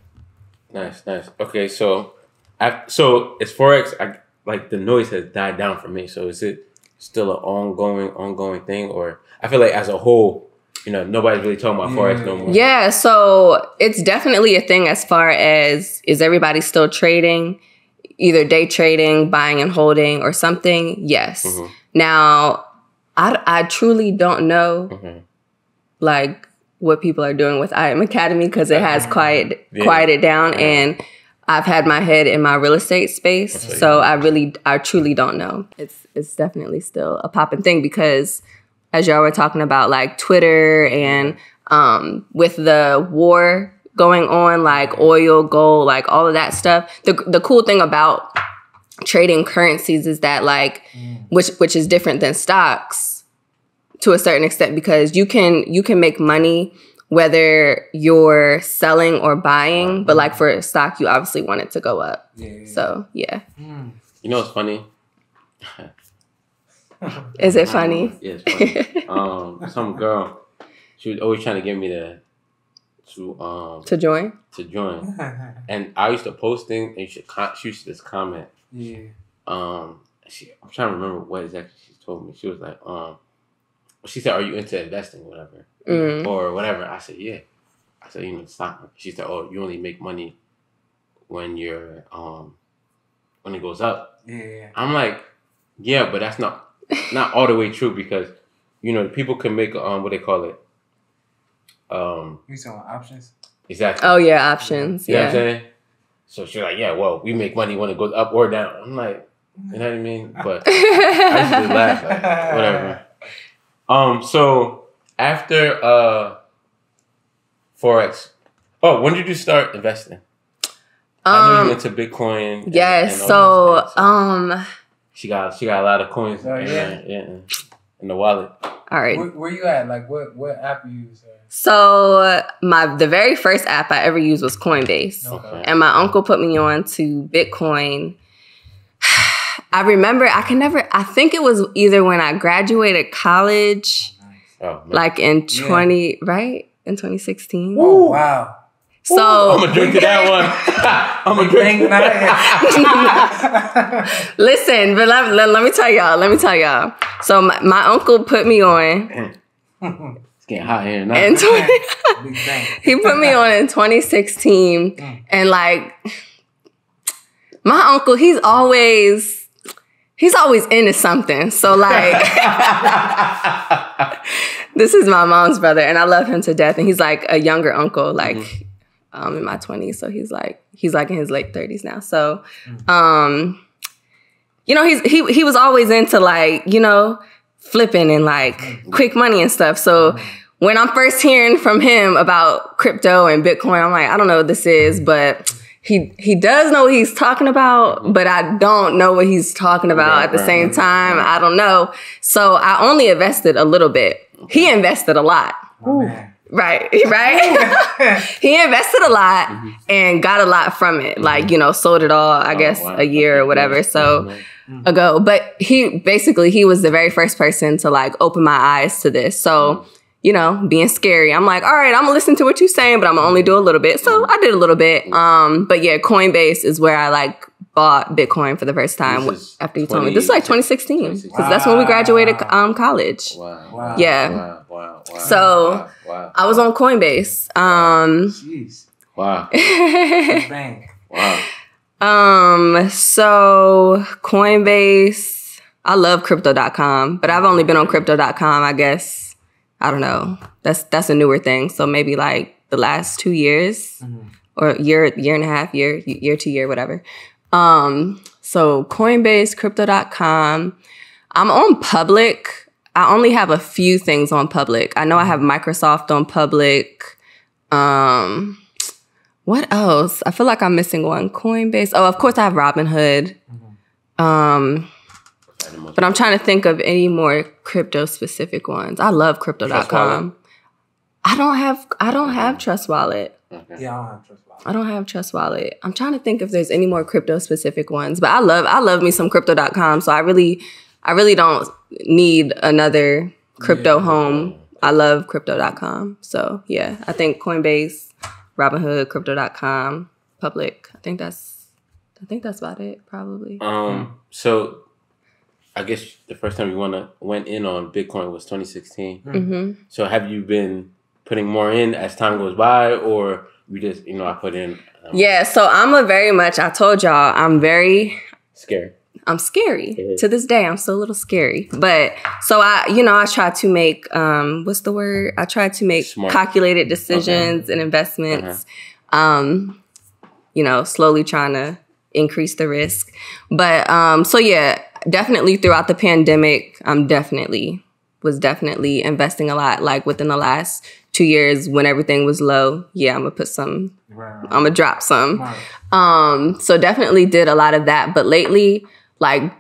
Nice, nice. Okay, so, I, so as forex, I like the noise has died down for me. So is it still an ongoing, ongoing thing, or I feel like as a whole, you know, nobody's really talking about forex no more. Yeah, so it's definitely a thing as far as is everybody still trading, either day trading, buying and holding, or something? Yes. Mhm. Now, I, I truly don't know Mhm. like what people are doing with IM Academy because it has quiet Yeah. quieted down Yeah. and I've had my head in my real estate space, Okay. so I really, I truly don't know. It's it's definitely still a popping thing because, as y'all were talking about, like Twitter and um, with the war going on, like oil, gold, like all of that stuff. The the cool thing about trading currencies is that like, which which is different than stocks to a certain extent because you can you can make money whether you're selling or buying but like for stock you obviously want it to go up Yeah. yeah. so yeah Mm. You know what's funny? <laughs> is it funny <laughs> Yeah, it's funny. um, some girl, she was always trying to get me to to um to join to join, <laughs> and I used to post things, and she she used to just comment. yeah. Um, she I'm trying to remember what exactly she told me. She was like, um, she said, "Are you into investing, or whatever, mm. or whatever?" I said, "Yeah." I said, "You know, stock." market." She said, "Oh, you only make money when you're um when it goes up." Yeah. yeah. I'm like, "Yeah, but that's not not all the way true because you know people can make um what they call it um You selling options? exactly. Oh yeah options you know what I'm yeah. saying? So she's like yeah well we make money when it goes up or down. I'm like you know what I mean? But <laughs> I used to laugh like whatever. Um so after uh forex oh when did you start investing? I know um you into Bitcoin and- yes and all so um she got she got a lot of coins Oh, in, yeah? there, yeah in the wallet all right Where, where you at? Like what? What app you use? so my the very first app i ever used was coinbase Okay. and my uncle put me on to bitcoin <sighs> i remember i can never i think it was either when i graduated college oh like in Yeah. 20 right in 2016 Oh wow. So I'm gonna drink to that one. <laughs> <laughs> I'm gonna drink. Big night. <laughs> listen but let, let, let me tell y'all let me tell y'all so my, my uncle put me on <clears throat> It's getting hot here now. in 20, he put me on in 2016 Mm. and like my uncle he's always he's always into something so like this is my mom's brother and i love him to death and he's like a younger uncle like Mm-hmm. Um in my 20s so he's like he's like in his late 30s now. So Mm. um you know he's he he was always into like you know flipping and like Mm-hmm. quick money and stuff. So when i'm first hearing from him about crypto and bitcoin i'm like i don't know what this is but he he does know what he's talking about but i don't know what he's talking about Right, at the right, same right, time. Right. i don't know. So i only invested a little bit. He invested a lot. My man. Right <laughs> right? <laughs> He invested a lot mm-hmm. and got a lot from it like mm-hmm. you know sold it all i Oh, guess wow. a year or whatever so <laughs> Mhm. ago. But he basically he was the very first person to like open my eyes to this. So mm-hmm. you know being scary i'm like all right i'm gonna listen to what you're saying but i'm gonna only do a little bit. So i did a little bit um but yeah coinbase is where i like bought bitcoin for the first time This after you told me this is like 2016 because that's when we graduated um college Wow. Wow. Yeah. Wow. Wow. wow So- wow. Wow. i was on coinbase um Jeez. Wow. <laughs> Big bang. Wow. Um, so Coinbase, I love crypto.com, but I've only been on crypto.com, I guess. I don't know. That's that's a newer thing. So maybe like the last two years Mhm. or year year and a half, year year to year, whatever. Um, so Coinbase, crypto.com. I'm on public. I only have a few things on public. I know I have Microsoft on public. Um what else? I feel like I'm missing one. Coinbase. Oh, of course I have Robinhood. Um, but I'm trying to think of any more crypto specific ones. I love crypto.com. I don't have I don't have Trust Wallet. Okay. Yeah, I don't have trust wallet. I don't have Trust Wallet. I'm trying to think if there's any more crypto specific ones. But I love I love me some crypto.com. So I really I really don't need another crypto Yeah. home. I love crypto.com. So yeah, I think Coinbase, Robinhood, crypto.com, public. I think that's I think that's about it, probably. Um. So, I guess the first time you wanna went in on Bitcoin was 2016. hmm So, have you been putting more in as time goes by, or you just you know I put in? Um, Yeah, so I'm a very much I told y'all, I'm very Scared. I'm scary. To this day, I'm still a little scary. But so I, you know, I try to make um what's the word? I try to make Smart. calculated decisions and investments. Uh-huh. Um you know, slowly trying to increase the risk. But um, so yeah, definitely throughout the pandemic, I'm definitely was definitely investing a lot. Like within the last two years, when everything was low, yeah, I'm gonna put some, right. I'm gonna drop some. Right. Um, so definitely did a lot of that. But lately, like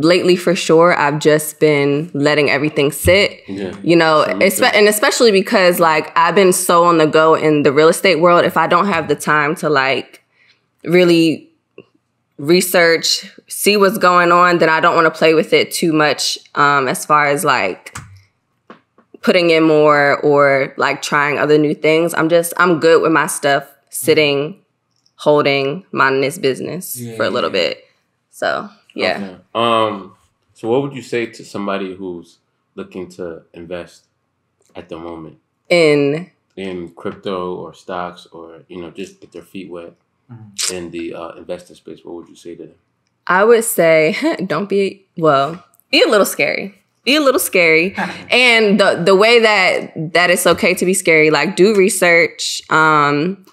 lately for sure i've just been letting everything sit yeah. you know espe- and especially because like i've been so on the go in the real estate world if i don't have the time to like really research see what's going on then i don't want to play with it too much um, as far as like putting in more or like trying other new things i'm just i'm good with my stuff sitting holding minding this business yeah, for a little yeah. bit so yeah. Okay. Um. So, what would you say to somebody who's looking to invest at the moment in in crypto or stocks or you know just get their feet wet mm-hmm. in the uh, investing space? What would you say to them? I would say <laughs> don't be well. Be a little scary. Be a little scary, and the the way that that it's okay to be scary. Like do research. Um,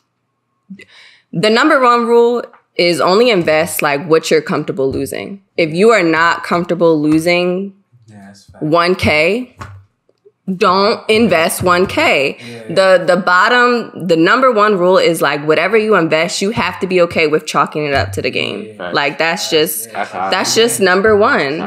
the number one rule is only invest like what you're comfortable losing. If you are not comfortable losing yeah, 1K, don't invest 1k yeah, yeah. the the bottom the number one rule is like whatever you invest you have to be okay with chalking it up to the game. Yeah, like that's just that's, that's just number one.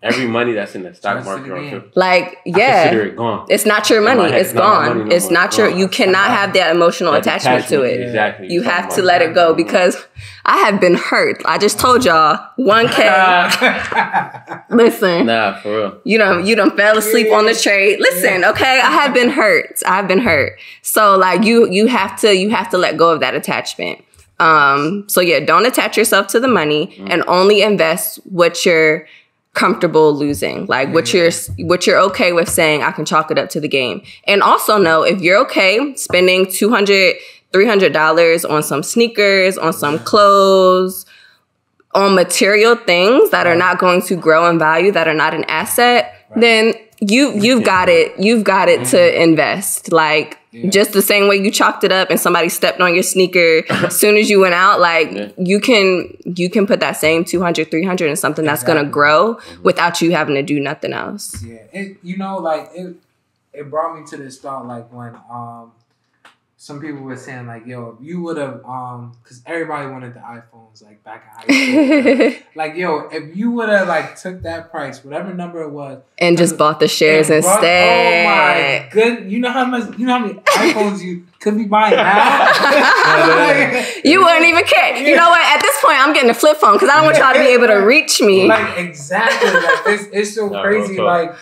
Every money that's in the stock market like yeah. it gone. it's not your money. it's gone. money, it's not your you cannot have that emotional that attachment, attachment, to it. Exactly. You have to let it go because I have been hurt. I just told y'all 1K. <laughs> Listen. Nah, for real. You know, you don't fell asleep on the trade. Listen, okay? I have been hurt. I've been hurt. So like you you have to you have to let go of that attachment. Um, so yeah, don't attach yourself to the money mm. and only invest what you're comfortable losing like what you're what you're okay with saying i can chalk it up to the game and also know if you're okay spending 200 $300 on some sneakers, on some clothes, on material things that are not going to grow in value, that are not an asset, right. then you you've got it. You've got it to mm-hmm. invest. Like yeah. just the same way you chalked it up and somebody stepped on your sneaker as <coughs> soon as you went out, like yeah. you can you can put that same 200, 300 in something that's exactly. going to grow mm-hmm. without you having to do nothing else. Yeah. It you know like it it brought me to this thought like when um some people were saying like, yo, if you would have, um, because everybody wanted the iPhones like back in high school. <laughs> like, yo, if you would have like took that price, whatever number it was, and just bought the shares and instead. oh my good, you know how much, you know how many iPhones you could be buying now. <laughs> you wouldn't even care. You know what? At this point, I'm getting a flip phone because I don't want y'all to be able to reach me. Like exactly, like it's, it's so no, crazy, like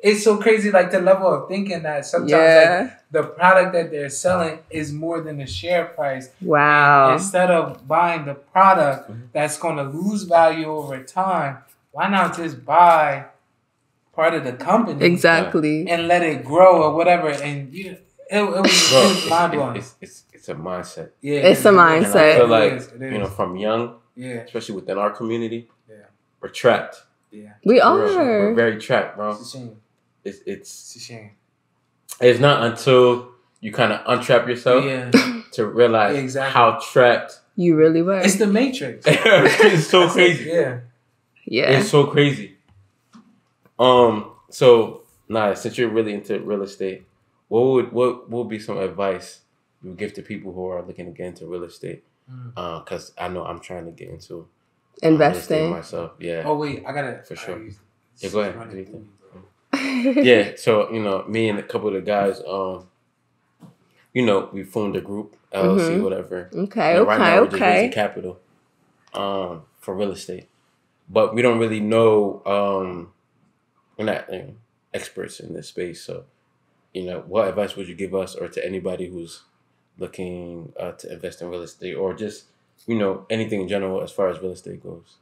it's so crazy, like the level of thinking that sometimes yeah. like the product that they're selling is more than the share price. Wow. And instead of buying the product mm-hmm. that's going to lose value over time, why not just buy part of the company exactly and let it grow or whatever? And you, it, it was, <laughs> Bro, it was mind blowing. It's, it's, it's a mindset. Yeah, it's a mindset. I feel like it is, it is. you know, from young, yeah, especially within our community, yeah, we're trapped. Yeah, we are. We're very trapped, bro. It's it's it's, it's a shame. It's not until you kind of untrap yourself yeah. <coughs> to realize exactly. how trapped you really were. It's the Matrix. <laughs> it's so crazy. yeah, yeah, it's so crazy. Um. So, nah, since you're really into real estate, what would what would be some advice you would give to people who are looking to get into real estate? Because mm. uh, I know I'm trying to get into investing myself. Yeah. Oh wait, I gotta for sure. Yeah, go ahead yeah, <laughs> so you know, me and a couple of the guys, um, you know, we formed a group, LLC, mm-hmm. whatever. Okay, and okay, right now raising capital, um, for real estate, but we don't really know. Um, we're not you know, experts in this space, so you know, what advice would you give us, or to anybody who's looking uh, to invest in real estate, or just you know anything in general as far as real estate goes?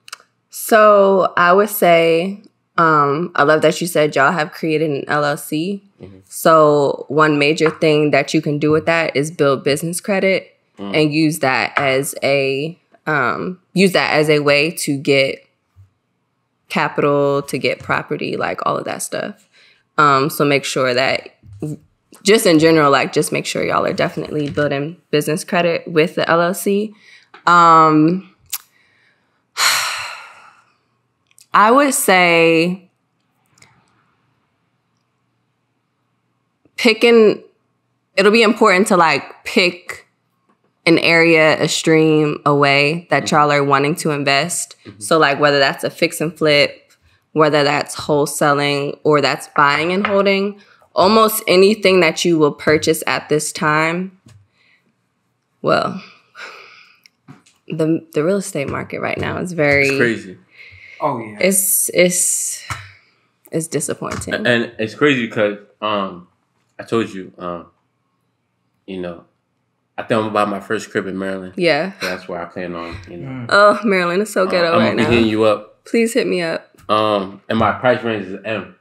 So I would say um, I love that you said y'all have created an LLC. Mm-hmm. So one major thing that you can do with that is build business credit mm-hmm. and use that as a um, use that as a way to get capital, to get property, like all of that stuff. Um, so make sure that just in general, like just make sure y'all are definitely building business credit with the LLC. Um, I would say picking it'll be important to like pick an area, a stream, a way that y'all are wanting to invest. Mm-hmm. So like whether that's a fix and flip, whether that's wholesaling or that's buying and holding, almost anything that you will purchase at this time. Well, <sighs> the the real estate market right now is very it's crazy. Oh yeah. It's it's it's disappointing. And it's crazy because um I told you um you know I think I'm about my first crib in Maryland. Yeah. So that's where I plan on, you know. Mm. Oh, Maryland is so ghetto uh, right now. I'm hitting you up. Please hit me up. Um, and my price range is M.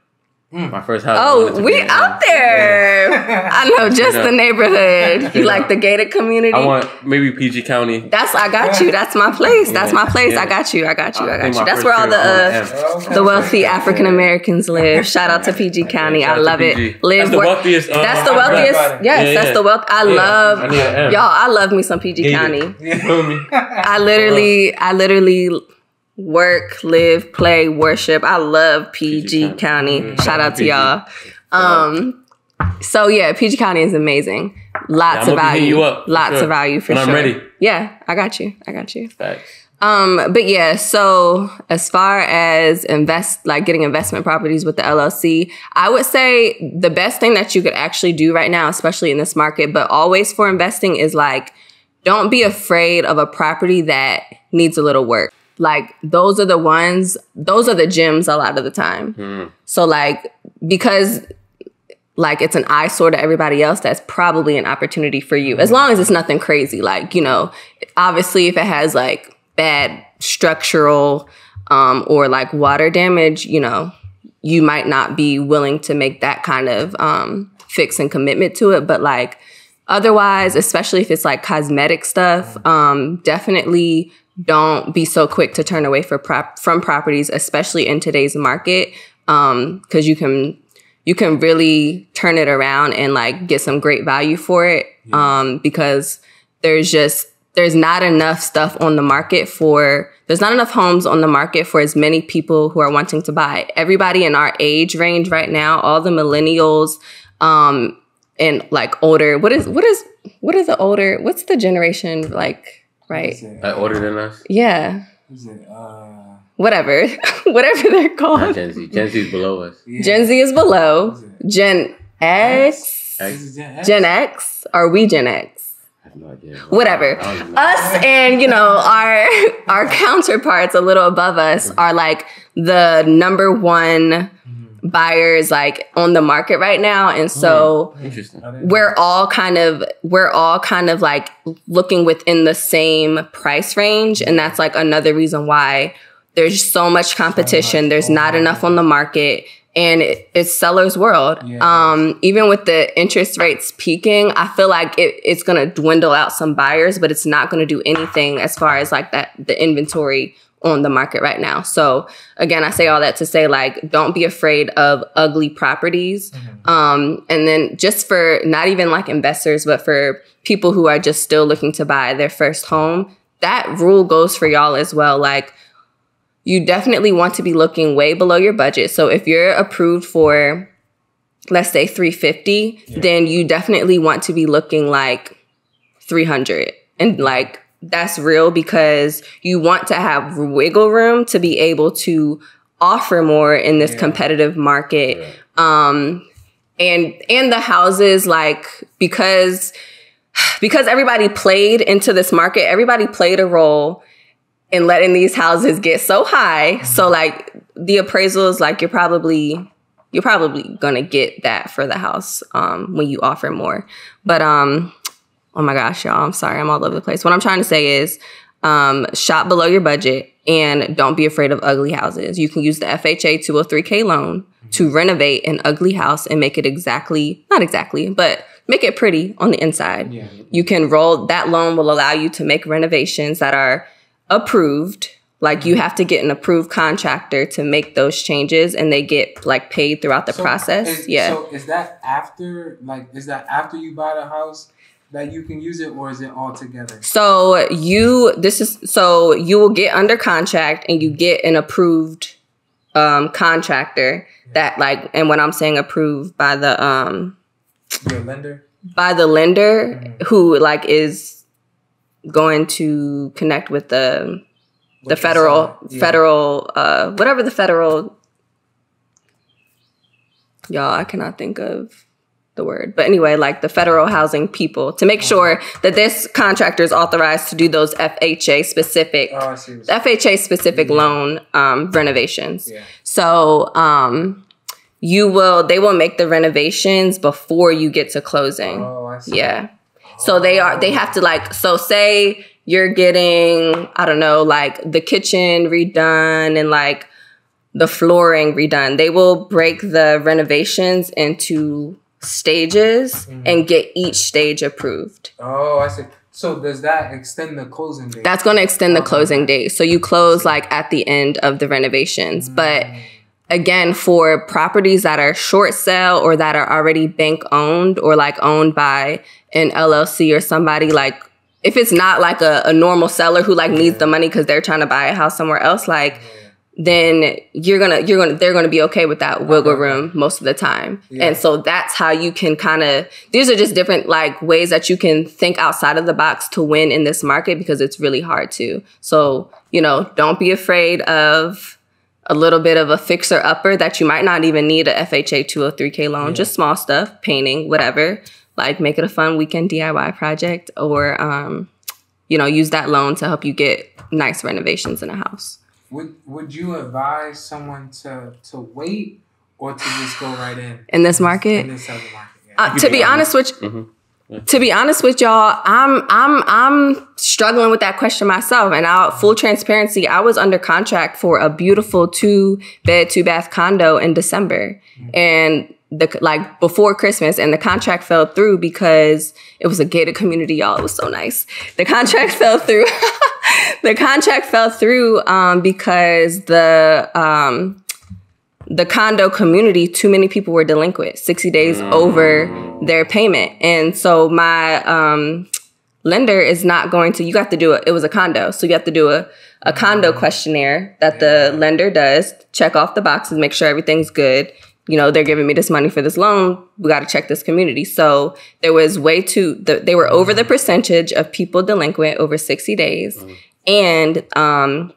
Mm. My first house. Oh, we out there. I know <laughs> just the neighborhood. You like the gated community? I want maybe PG County. That's I got you. That's my place. That's my place. Yeah. I got you. I got you. I got you. That's where all the uh, the wealthy African Americans live. Shout out to PG County. I love it. Live that's the wealthiest. Uh, that's the wealthiest. Yes, yeah, that's the wealth. I love I y'all. I love me some PG County. I literally, I literally work, live, play, worship. I love PG, PG County. Mm-hmm. Shout out to PG. y'all. Um, so yeah, PG County is amazing. Lots yeah, of value. Lots sure. of value for when sure. I'm ready. Yeah, I got you. I got you. Thanks. Um, but yeah, so as far as invest, like getting investment properties with the LLC, I would say the best thing that you could actually do right now, especially in this market, but always for investing is like, don't be afraid of a property that needs a little work like those are the ones those are the gems a lot of the time mm. so like because like it's an eyesore to everybody else that's probably an opportunity for you as long as it's nothing crazy like you know obviously if it has like bad structural um, or like water damage you know you might not be willing to make that kind of um, fix and commitment to it but like otherwise especially if it's like cosmetic stuff um, definitely don't be so quick to turn away for prop- from properties, especially in today's market, because um, you can you can really turn it around and like get some great value for it. Yeah. Um, because there's just there's not enough stuff on the market for there's not enough homes on the market for as many people who are wanting to buy. Everybody in our age range right now, all the millennials, um, and like older. What is what is what is the older? What's the generation like? Right? I older than us. Yeah. Is it? Uh, Whatever, <laughs> whatever they're called. Gen Z. Gen Z is below us. Yeah. Gen Z is below. Gen X. X. Gen X. Gen X. Are we Gen X? No idea. Whatever. Us and you know our our counterparts a little above us are like the number one buyers like on the market right now. And so we're all kind of we're all kind of like looking within the same price range. And that's like another reason why there's so much competition. There's not enough on the market. And it, it's seller's world. Um, even with the interest rates peaking i feel like it, it's going to dwindle out some buyers but it's not going to do anything as far as like that the inventory on the market right now. So again, I say all that to say like don't be afraid of ugly properties. Mm-hmm. Um, and then just for not even like investors, but for people who are just still looking to buy their first home, that rule goes for y'all as well. Like you definitely want to be looking way below your budget. So if you're approved for let's say 350, yeah. then you definitely want to be looking like 300 and like that's real because you want to have wiggle room to be able to offer more in this yeah. competitive market. Yeah. Um, and and the houses like because because everybody played into this market, everybody played a role in letting these houses get so high. Mm-hmm. So like the appraisals, like you're probably you're probably gonna get that for the house um, when you offer more. But um, oh my gosh, y'all, I'm sorry, I'm all over the place. What I'm trying to say is um, shop below your budget and don't be afraid of ugly houses. You can use the FHA 203K loan to renovate an ugly house and make it exactly, not exactly, but make it pretty on the inside. Yeah. You can roll, that loan will allow you to make renovations that are approved Like you have to get an approved contractor to make those changes and they get like paid throughout the So process. is- yeah. So is that after like is that after you buy the house that you can use it or is it all together? So you this is so you will get under contract and you get an approved um contractor that like and when I'm saying approved by the um Your lender? by the lender Mhm. who like is going to connect with the the What federal. Yeah. federal uh whatever the federal y'all I cannot think of the word but anyway like the federal housing people to make sure that this contractor is authorized to do those FHA specific Oh, I see. what you're saying. FHA specific Yeah. loan um, renovations Yeah. so um you will they will make the renovations before you get to closing Oh, I see. yeah. So they are they have to like so say you're getting I don't know like the kitchen redone and like the flooring redone. They will break the renovations into stages Mhm. and get each stage approved. Oh, I see. So does that extend the closing date? That's going to extend the closing date. So you close like at the end of the renovations. But Mm. again for properties that are short sale or that are already bank owned or like owned by an LLC or somebody like if it's not like a, a normal seller who like needs the money because they're trying to buy a house somewhere else like Yeah. Then you're gonna you're gonna they're gonna be okay with that wiggle room most of the time. Yeah. and so that's how you can kind of these are just different like ways that you can think outside of the box to win in this market because it's really hard to. So you know don't be afraid of a little bit of a fixer upper that you might not even need a FHA 203k loan Yeah. just small stuff painting whatever. Like make it a fun weekend DIY project or um you know use that loan to help you get nice renovations in a house Would Would you advise someone to to wait or to just go right in in this market in this other market? Yeah. Uh, to be honest with Mhm. to be honest with y'all, I'm I'm I'm struggling with that question myself. And out full transparency, I was under contract for a beautiful two bed, two bath condo in December, and the like before Christmas, and the contract fell through because it was a gated community. Y'all, it was so nice. The contract <laughs> fell through. <laughs> the contract fell through um, because the um, the condo community, too many people were delinquent, 60 days over their payment. And so my um, lender is not going to, you have to do it. It was a condo. So you have to do a, a condo questionnaire that the lender does, check off the boxes, make sure everything's good. You know, they're giving me this money for this loan. We got to check this community. So there was way too, the, they were over the percentage of people delinquent over 60 days. And um,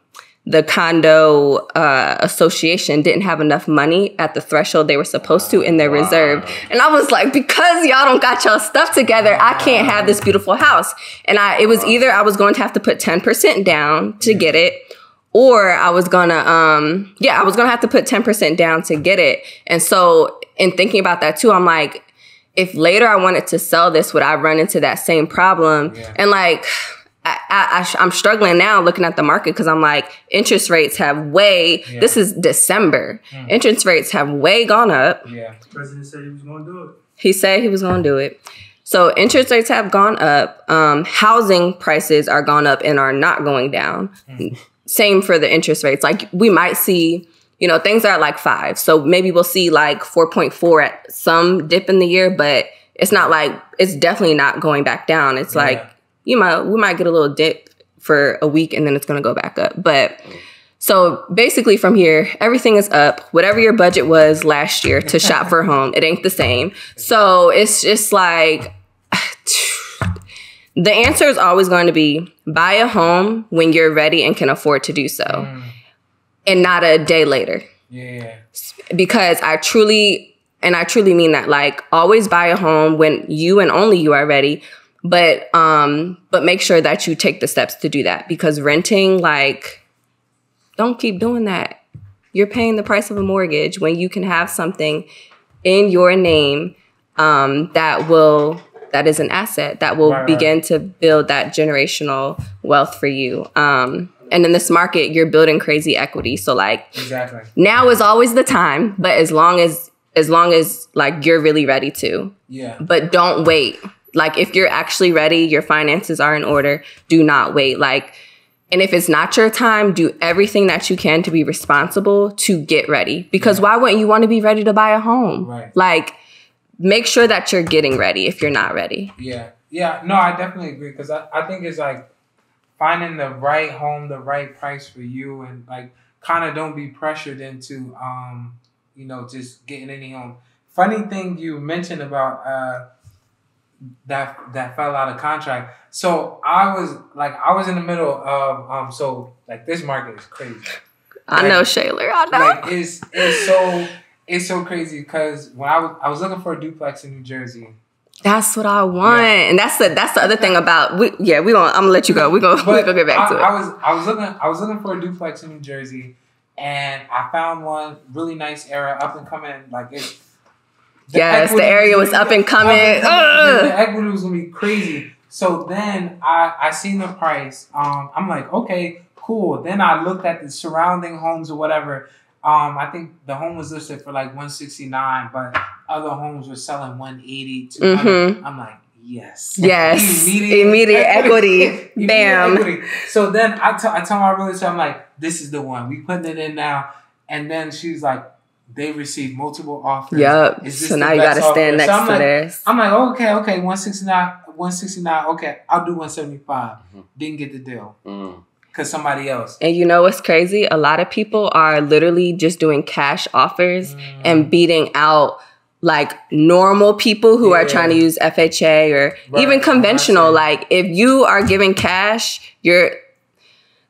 the condo uh, association didn't have enough money at the threshold they were supposed to in their reserve. And I was like, because y'all don't got y'all stuff together, I can't have this beautiful house. And I, it was either I was going to have to put 10% down to get it, or I was gonna, um, yeah, I was gonna have to put 10% down to get it. And so in thinking about that too, I'm like, if later I wanted to sell this, would I run into that same problem? Yeah. And like, I, I, I, am struggling now looking at the market because I'm like, interest rates have way, Yeah. this is December. Mm. Interest rates have way gone up. Yeah. The president said he was going to do it. He said he was going to do it. So interest rates have gone up. Um, housing prices are gone up and are not going down. Same for the interest rates. Like we might see, you know, things are at like five. So maybe we'll see like 4.4 at some dip in the year, but it's not like, it's definitely not going back down. It's Yeah. like, you might, we might get a little dip for a week and then it's going to go back up. But so basically from here, everything is up. Whatever your budget was last year to shop for a <laughs> home, it ain't the same. So it's just like the answer is always going to be buy a home when you're ready and can afford to do so Mm. and not a day later. Yeah. Because I truly and I truly mean that like always buy a home when you and only you are ready but um but make sure that you take the steps to do that because renting like don't keep doing that you're paying the price of a mortgage when you can have something in your name um that will that is an asset that will Right, right. begin to build that generational wealth for you um and in this market you're building crazy equity so like Exactly. now is always the time but as long as as long as like you're really ready to Yeah. but don't wait. Like if you're actually ready, your finances are in order, do not wait. Like And if it's not your time, do everything that you can to be responsible to get ready. Because yeah. why wouldn't you want to be ready to buy a home? Right. Like, make sure that you're getting ready if you're not ready. Yeah. Yeah. No, I definitely agree. Because I, I think it's like finding the right home, the right price for you, and like kind of don't be pressured into, um, you know, just getting any home. Funny thing you mentioned about, uh, that that fell out of contract. So I was like, I was in the middle of um. So like, this market is crazy. I know, Shaylor. I know. Like, it's it's so it's so crazy because when I was I was looking for a duplex in New Jersey. That's what I want, yeah. and that's the that's the other thing about we yeah we gonna I'm gonna let you go we gonna <laughs> we gonna get back I, to it. I was I was looking I was looking for a duplex in New Jersey, and I found one really nice area up and coming like it's the yes, the area was up and coming. Up and coming. The, equity was gonna be crazy. So then I I seen the price. Um, I'm like, okay, cool. Then I looked at the surrounding homes or whatever. Um, I think the home was listed for like 169, but other homes were selling 180. Mm-hmm. I'm like, yes, yes, <laughs> immediate, immediate equity, <laughs> equity. bam. Equity. So then I, t- I tell my realtor, I'm like, this is the one. We putting it in now. And then she's like, they received multiple offers. Yep. So now you got to stand next so to like, theirs. I'm like, okay, okay, 169, 169, okay, I'll do 175. Mm-hmm. Didn't get the deal. Mm. Cause somebody else. And you know what's crazy? A lot of people are literally just doing cash offers mm. and beating out like normal people who yeah. are trying to use FHA or right. even conventional. Like if you are giving cash, you're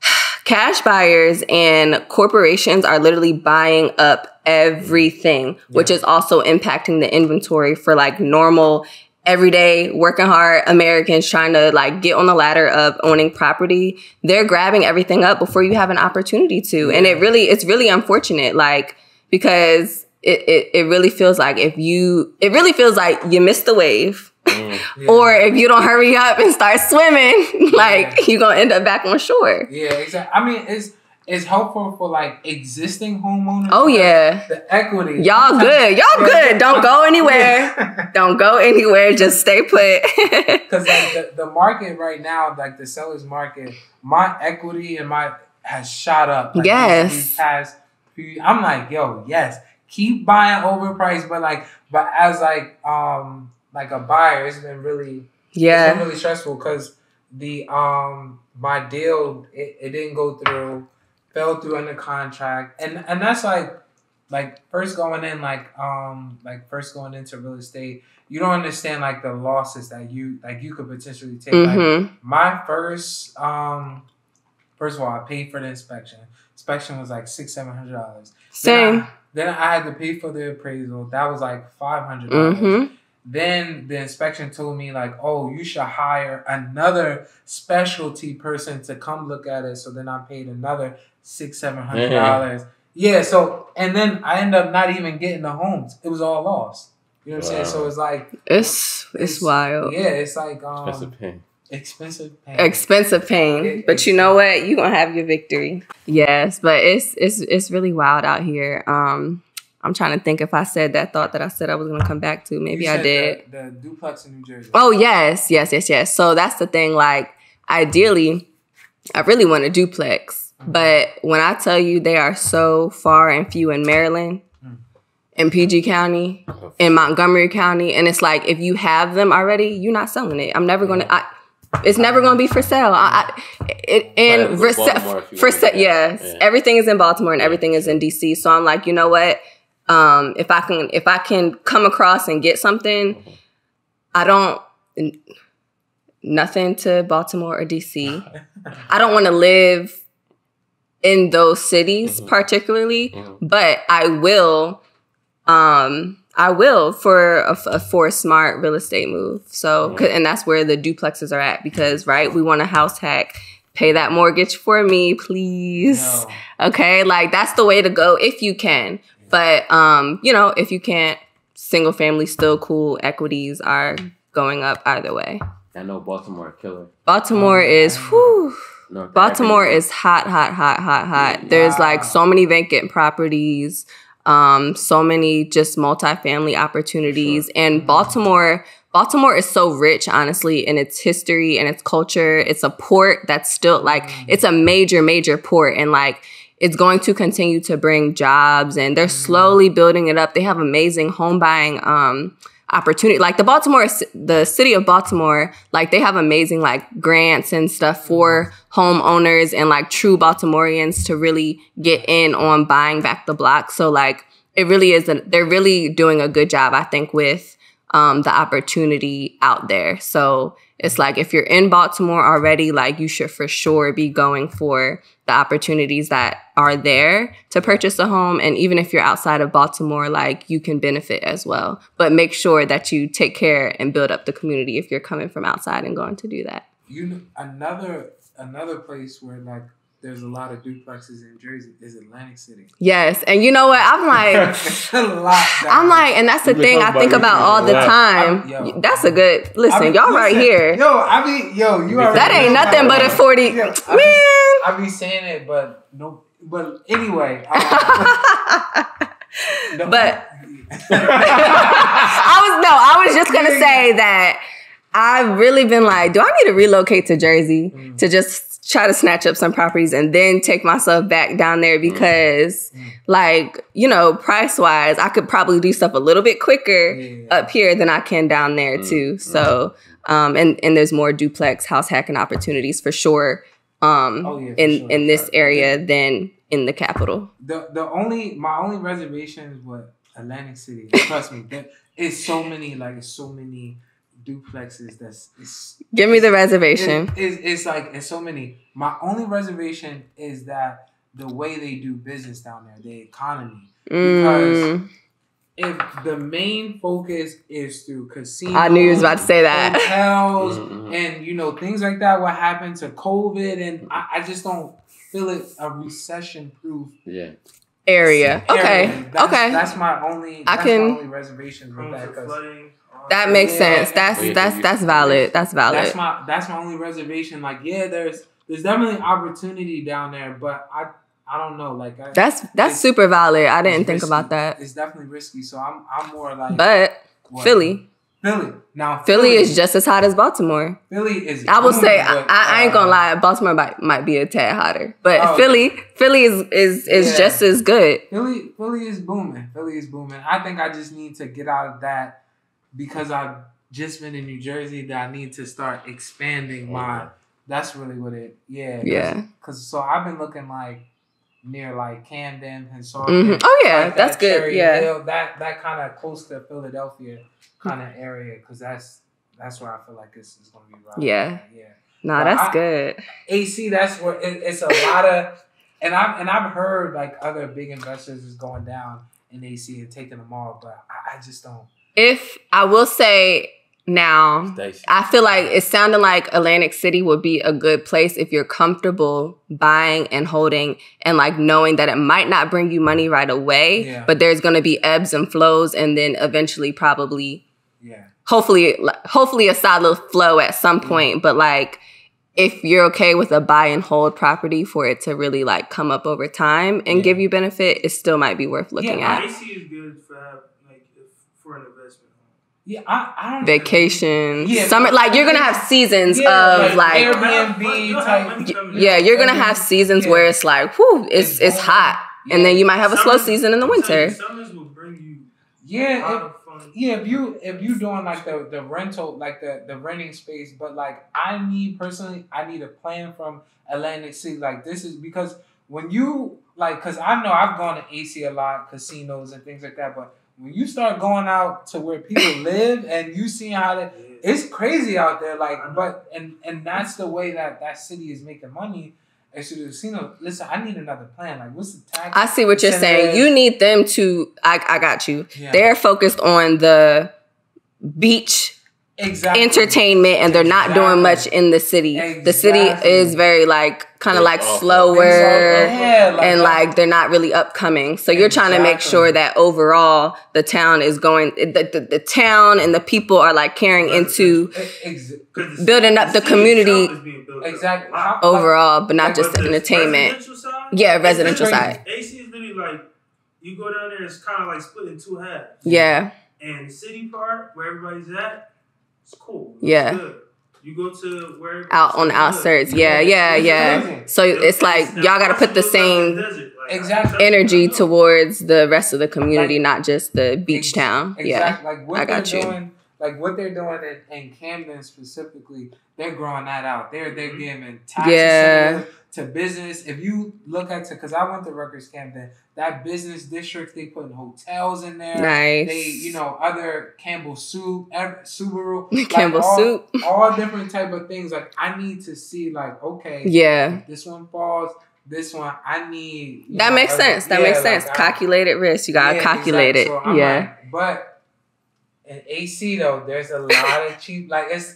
<sighs> cash buyers and corporations are literally buying up everything, yeah. which is also impacting the inventory for like normal everyday working hard Americans trying to like get on the ladder of owning property, they're grabbing everything up before you have an opportunity to. And it really it's really unfortunate like because it, it, it really feels like if you it really feels like you missed the wave. Mm, <laughs> yeah. Or if you don't hurry up and start swimming, <laughs> like yeah. you're gonna end up back on shore. Yeah, exactly. I mean, it's it's helpful for like existing homeowners. Oh yeah, the equity. Y'all good. Y'all good. Don't go <laughs> anywhere. Don't go anywhere. Just stay put. <laughs> Because like the, the market right now, like the sellers market, my equity and my has shot up. Like, yes. Past I'm like, yo, yes, keep buying overpriced, but like, but as like um like a buyer, it's been really yeah, it's been really stressful because the um my deal it, it didn't go through fell through under contract, and and that's like like first going in like um like first going into real estate you don't understand like the losses that you like you could potentially take. Mm-hmm. like my first um first of all i paid for the inspection. Inspection was like six seven hundred dollars. Same. Then I, then I, had to pay for the appraisal. That was like five hundred dollars. Mm-hmm. then the inspection told me like oh you should hire another specialty person to come look at it. So then i paid another six, seven hundred dollars. Yeah, so and then I end up not even getting the homes. It was all lost. You know what wow. I'm saying? So it's like it's, it's, it's wild. Yeah, it's like um, expensive pain. Expensive pain. Expensive pain. It, but you know what? You gonna have your victory. Yes, but it's it's it's really wild out here. Um I'm trying to think if I said that thought that I said I was gonna come back to. Maybe I did. The, the duplex in New Jersey. Oh yes, yes, yes, yes. So that's the thing. Like ideally, I really want a duplex but when I tell you they are so far and few in Maryland, in PG County, in Montgomery County, and it's like if you have them already, you're not selling it. I'm never gonna. I, it's never gonna be for sale. I, I it, and for, for, for yes, yeah. everything is in Baltimore and everything is in DC. So I'm like, you know what? Um, if I can, if I can come across and get something. I don't. Nothing to Baltimore or DC. <laughs> I don't want to live in those cities mm-hmm. particularly, mm-hmm. but I will um I will for a, a for a smart real estate move. So mm-hmm. and that's where the duplexes are at because right, we want a house hack. Pay that mortgage for me, please. No. Okay? Like that's the way to go if you can. But um, you know, if you can't, single family still cool. Equities are going up either way. I know Baltimore killer. Baltimore is whew North Baltimore is hot, hot, hot, hot, hot. Wow. There's like so many vacant properties, um, so many just multifamily opportunities, sure. and Baltimore Baltimore is so rich, honestly, in its history and its culture. It's a port that's still like mm. it's a major, major port, and like it's going to continue to bring jobs. And they're mm. slowly building it up. They have amazing home buying um, opportunity. Like the Baltimore, the city of Baltimore, like they have amazing like grants and stuff for homeowners and like true Baltimoreans to really get in on buying back the block. So like it really is. A, they're really doing a good job, I think, with um, the opportunity out there. So it's like if you're in Baltimore already, like you should for sure be going for the opportunities that are there to purchase a home. And even if you're outside of Baltimore, like you can benefit as well. But make sure that you take care and build up the community if you're coming from outside and going to do that. You know, another another place where like there's a lot of duplexes in Jersey is Atlantic City. Yes, and you know what? I'm like, <laughs> I'm like, and that's the thing I think about all the time. Yo, that's a good listen. I mean, y'all listen, right here. Yo, I mean, yo, you already that ain't nothing but a forty. Yo, man, I be, saying it, but no, but anyway. <laughs> no, but <laughs> I was no, I was just gonna say that I've really been like, do I need to relocate to Jersey mm. to just try to snatch up some properties and then take myself back down there mm. because mm. like you know price wise i could probably do stuff a little bit quicker yeah. up here than i can down there mm. too so um and and there's more duplex house hacking opportunities for sure um oh, yeah, in sure. in this area than in the capital the the only my only reservation is what atlantic city trust me there is so many like so many duplexes that's it's, give me the reservation. it, it's, it's like it's so many. My only reservation is that the way they do business down there the economy. Because mm. if the main focus is through casinos i knew you was about to say that. hotels mm-hmm. and you know things like that what happened to covid and i, I just don't feel it a recession proof yeah area. area. Okay. That's, okay. That's my only. That's I can. My only reservation with that because that makes yeah. sense. That's that's that's valid. That's valid. That's my that's my only reservation. Like, yeah, there's there's definitely opportunity down there, but I I don't know. Like I, that's that's super valid. I didn't think risky. about that. It's definitely risky. So I'm I'm more like. But what? Philly. Philly. Now Philly, Philly, is just as hot as Baltimore. Philly is. I will say but, I, I, ain't gonna uh, lie. Baltimore might, might be a tad hotter, but oh, Philly Philly is is is yeah. just as good. Philly Philly is booming. Philly is booming. I think I just need to get out of that because I've just been in New Jersey that I need to start expanding my. That's really what it. Yeah. Yeah. Because so I've been looking like near like Camden and so. Mm-hmm. Oh yeah, like that's good. Cherry yeah. Hill, that that kind of close to Philadelphia kind of area because that's that's where I feel like this is gonna be right. Yeah. Yeah. Nah, that's I, good. AC, that's where it, it's a lot of, and I've and I've heard like other big investors is going down in AC and taking them all, but I, I just don't. If I will say now, I feel like it sounded like Atlantic City would be a good place if you're comfortable buying and holding and like knowing that it might not bring you money right away, yeah. but there's going to be ebbs and flows and then eventually probably yeah. Hopefully hopefully a solid flow at some point, yeah. but like if you're okay with a buy and hold property for it to really like come up over time and yeah. give you benefit, it still might be worth looking yeah, at. AC is good for like for an investment. Yeah, I, I don't vacation, yeah, summer. Like you're gonna have seasons yeah, of like, like Airbnb type. Yeah, you're gonna have seasons yeah. where it's like, whoo, it's it's, it's hot, and then you might have a slow season in the winter. Summers will bring you. Yeah, it, yeah, if you if you doing like the the rental like the the renting space, but like I need personally, I need a plan from Atlantic City. Like this is because when you like, because I know I've gone to AC a lot, casinos and things like that, but when you start going out to where people <coughs> live and you see how they, it's crazy out there. Like, but and and that's the way that that city is making money actually casino. Listen, I need another plan. Like, what's the tax? I see what you're saying. You need them to. I I got you. Yeah. They're focused on the beach exactly. entertainment and they're not exactly. doing much in the city. Exactly. The city is very like kind of like slower yeah, like and like they're not really upcoming. So you're trying to make sure that overall the town is going the, the, the town and the people are like carrying into building up the community exactly overall, but not like, just the entertainment. Yeah, residential side. AC is literally like you go down there, it's kind of like split in two halves. Yeah. And the city part where everybody's at, It's cool. Yeah. It's you go to where out on the outskirts. Yeah, yeah, yeah. So it's like y'all got to put the same exactly energy towards the rest of the community, like, not just the beach town. Exactly. Yeah, like what I got they're you. Doing, like what they're doing in, in Camden specifically, they're growing that out. They're they're mm-hmm. giving tax yeah. To business. If you look at it, because I went to Rutgers Camden, that business district they putting hotels in there. Nice. They you know other Campbell soup, Subaru, <laughs> Campbell like all, soup, <laughs> all different type of things. Like I need to see like okay, yeah, this one falls this one I need. That know, makes sense. That yeah, makes sense. Like Calculated risk. You gotta yeah, calculate exactly. it. So yeah. Like, but in AC though, there's a lot of cheap. Like it's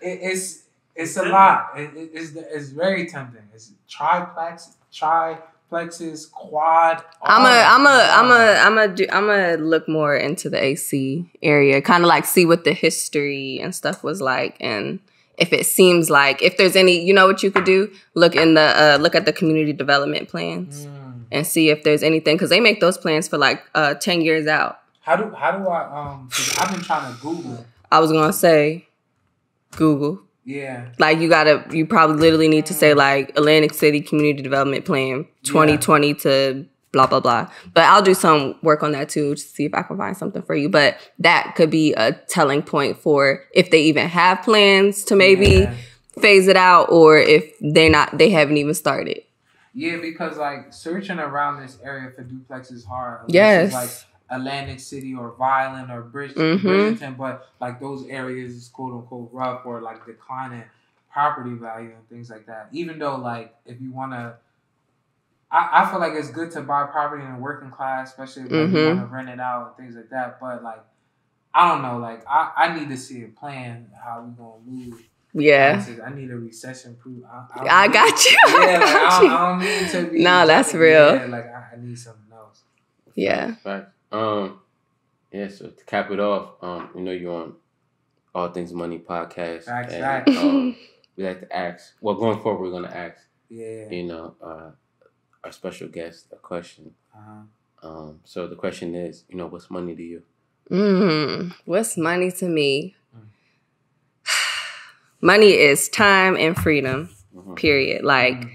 it, it's it's a lot. It, it's it's very tempting. It's triplex, triplexes, quad. I'm a I'm a I'm a I'm a do I'm a look more into the AC area, kind of like see what the history and stuff was like, and if it seems like if there's any you know what you could do look in the uh, look at the community development plans mm. and see if there's anything because they make those plans for like uh, 10 years out how do how do i um i've been trying to google i was gonna say google yeah like you gotta you probably literally need to say like atlantic city community development plan 2020 yeah. to blah blah blah. But I'll do some work on that too to see if I can find something for you. But that could be a telling point for if they even have plans to maybe yeah. phase it out or if they're not they haven't even started. Yeah, because like searching around this area for duplex is hard. Yes. Like Atlantic City or Vineland or Bridge- mm-hmm. Bridgeton, but like those areas is quote unquote rough or like declining property value and things like that. Even though like if you want to I, I feel like it's good to buy property in the working class, especially if mm-hmm. you want to rent it out and things like that. But like, I don't know. Like, I, I need to see a plan how we gonna move. Yeah, I need a recession proof. I, I, <laughs> I got you. Yeah, like, I, don't, I, don't, need to be. No, that's real. Yeah, like I, I need something else. Yeah. Right. Um. Yeah. So to cap it off, um, you know you're on All Thingz Money podcast. Facts, and, um, <laughs> we like to ask. Well, going forward, we're gonna ask. Yeah. You know, uh, our special guest a question. Uh-huh. Um, so the question is, you know, what's money to you? Mm, what's money to me? Mm. <sighs> money is time and freedom. Mm-hmm. Period. Like mm.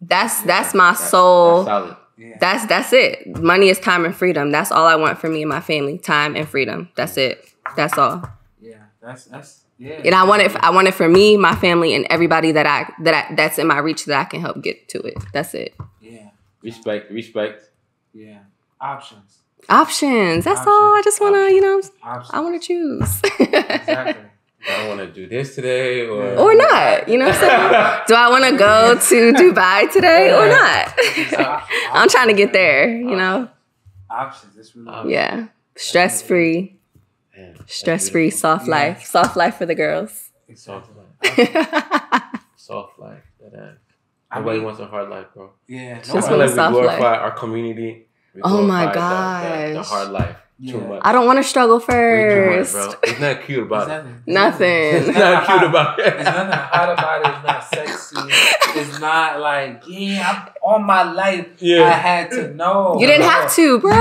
that's that's my soul. That's, yeah. that's that's it. Money is time and freedom. That's all I want for me and my family. Time and freedom. That's it. That's all. Yeah, that's that's yeah. And I want it. I want it for me, my family, and everybody that I that I, that's in my reach that I can help get to it. That's it. Yeah. Respect, respect. Yeah. Options. Options. That's Options. all. I just want to, you know, Options. I want to choose. <laughs> exactly. I want to do this today or or not. You know what I'm saying? <laughs> do I want to go to Dubai today or not? <laughs> I'm trying to get there. You know. Options. It's really yeah. Stress free. Stress free. Soft yeah. life. Soft life for the girls. Soft life. <laughs> soft life. That Nobody mean, wants a hard life, bro. Yeah, I feel like we glorify life. our community. oh my god, the, the, hard life. Yeah. I don't want to struggle first. Much. <laughs> It's not cute about it. Nothing. It's, not cute about it. It's nothing hot about it. It's not sexy. It's not like yeah. I'm, all my life, yeah. I had to know. You didn't have to, bro.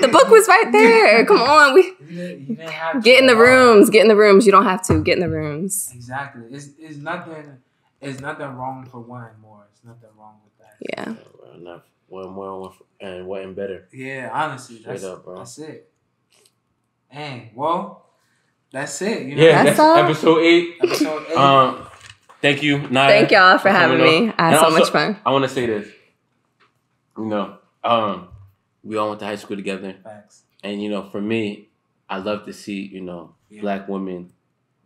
the book was right there. <laughs> Come on, we. You didn't, you didn't have to. Get in the rooms. Get in the rooms. You don't have to. Get in the rooms. Exactly. It's, it's nothing. It's nothing wrong for one more It's nothing wrong with that. Yeah. yeah enough. One more one and one better. Yeah, honestly, that's, up, bro. that's it. And well, that's it. You know? Yeah, that's, that's episode eight. Episode eight. Um, thank you, Naya. Thank y'all for having me. I had and so also, much fun. I want to say this. You know, um, we all went to high school together. Facts. And you know, for me, I love to see you know yeah. black women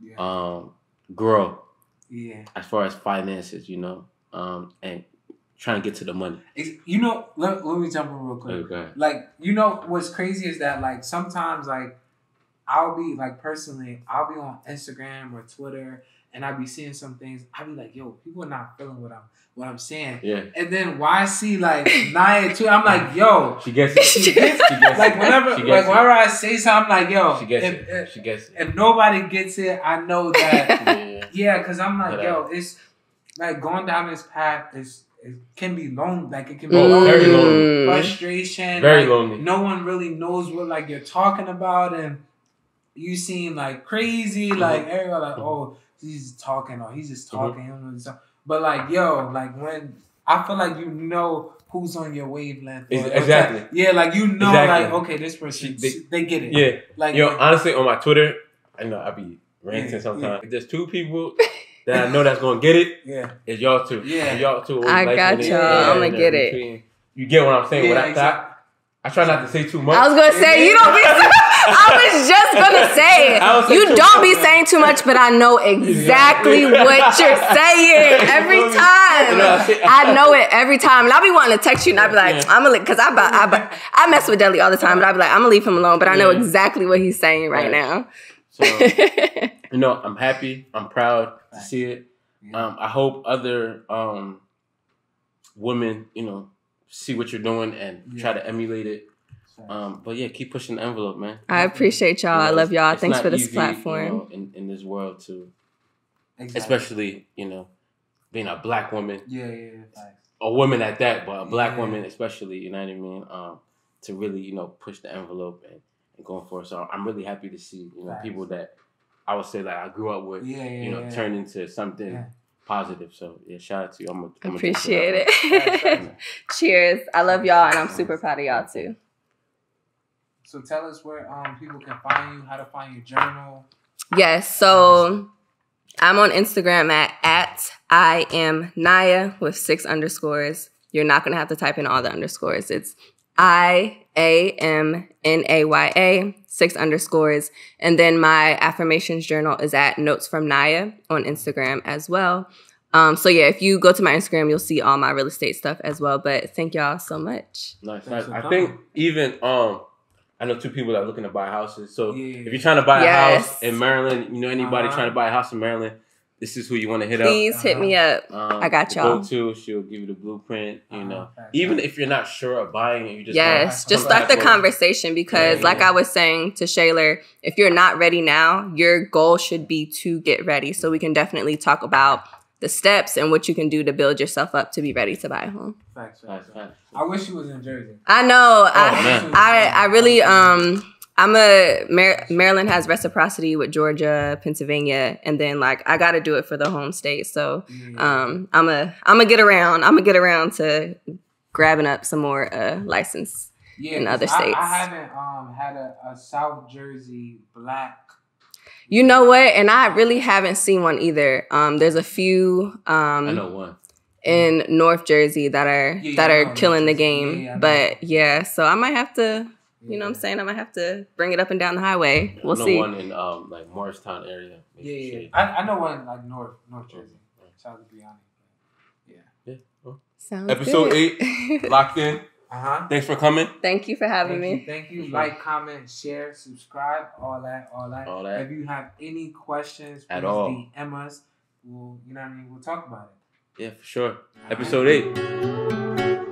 yeah. um, grow. Yeah. As far as finances, you know, um, and trying to get to the money. You know, let, let me jump in real quick. Okay. Like, you know, what's crazy is that like sometimes like I'll be like personally, I'll be on Instagram or Twitter and I'll be seeing some things. I'll be like, yo, people are not feeling what I'm what I'm saying. Yeah. And then why see like <laughs> Naya too? I'm like, yo. She gets it. She gets, she gets like whenever like whenever I say something, I'm like, yo. She gets if, it. If, she gets it. If nobody gets it, I know <laughs> that. yeah, because I'm like, yo, uh, it's like going down this path is it can be lonely. Like it can be oh, lonely, very lonely, frustration. Very like, lonely. No one really knows what like you're talking about, and you seem like crazy, mm-hmm. like everybody like, oh, he's talking or he's just talking. Mm-hmm. But like, yo, like when I feel like you know who's on your wavelength. exactly. yeah, like you know, exactly. like okay, this person they, they, get it. Yeah. Like yo, honestly, on my Twitter, I know I be ranting yeah, sometimes. Yeah. There's two people that I know that's gonna get it. Yeah. It's y'all two. Yeah. y'all two. I like got y'all. I'm gonna get it. You get what I'm saying? Yeah, what I exactly. thought. I try not to say too much. I was gonna say you don't be. <laughs> I was just gonna say <laughs> you don't be saying too much, but I know <laughs> exactly what you're saying <laughs> every time. I know it every time, and I'll be wanting to text you, and I'll be like, I'm gonna because I, I I mess with Deli all the time, but I'll be like, I'm gonna leave him alone, but I know exactly what he's saying right now. So you know, I'm happy. I'm proud to see it. Um, I hope other um, women, you know, see what you're doing and yeah. try to emulate it. Um, but yeah, keep pushing the envelope, man. I appreciate y'all. You know, I love y'all. Thanks for this easy, platform. You know, in, in this world too. Exactly. Especially, you know, being a black woman. Yeah, yeah, yeah. A woman at that, but a black yeah. woman especially, you know what I mean? Um, to really, you know, push the envelope and, and going for it. So I'm really happy to see, you know, Thanks. people that I would say like I grew up with, yeah, yeah, you know, turn into something positive. So yeah, shout out to you. I'm a, I'm appreciate it. <laughs> Cheers. I love y'all, and I'm super proud of y'all too. So tell us where um people can find you, how to find your journal. Yes. So I'm on Instagram at at I am Naya with six underscores. You're not gonna have to type in all the underscores. It's I A M N A Y A, six underscores. And then my affirmations journal is at Notes from Naya on Instagram as well. Um, so yeah, if you go to my Instagram, you'll see all my real estate stuff as well. But thank y'all so much. Nice, nice. I think even um I know two people that are looking to buy houses. So yeah. if you're trying to buy yes. a house in Maryland, you know anybody uh-huh. trying to buy a house in Maryland, this is who you want to hit Please up. Please hit me up. Um, I got y'all. Go to, she'll give you the blueprint. You uh-huh. know, even if you're not sure of buying, you just yes, just start the conversation because, yeah, like yeah. I was saying to Shayler, if you're not ready now, your goal should be to get ready. So we can definitely talk about the steps and what you can do to build yourself up to be ready to buy a home. Facts, facts, facts. I wish you was in Jersey. I know. Oh, I, I I really um I'm a Mar- Maryland has reciprocity with Georgia, Pennsylvania, and then like I got to do it for the home state. So um, I'm a I'm gonna get around. I'm gonna get around to grabbing up some more uh, license yeah, in other states. I, I haven't um, had a, a, South Jersey black. You know what? And I really haven't seen one either. Um, there's a few. Um, I know one in North Jersey that are yeah, that are killing the game. Yeah, but yeah, so I might have to you know what I'm saying? I might have to bring it up and down the highway. We'll I know see. one in um like Morristown area. Yeah, yeah. I, I know one like North North Jersey. South of Brianna. Yeah. Yeah. Well, Sounds episode good. eight <laughs> locked in. Uh huh. Thanks for coming. Thank you for having thank me. You, thank you. Like, comment, share, subscribe, all that, all that. All that. If you have any questions, at all, DM us. We'll, you know what I mean. We'll talk about it. Yeah, for sure. Episode eight.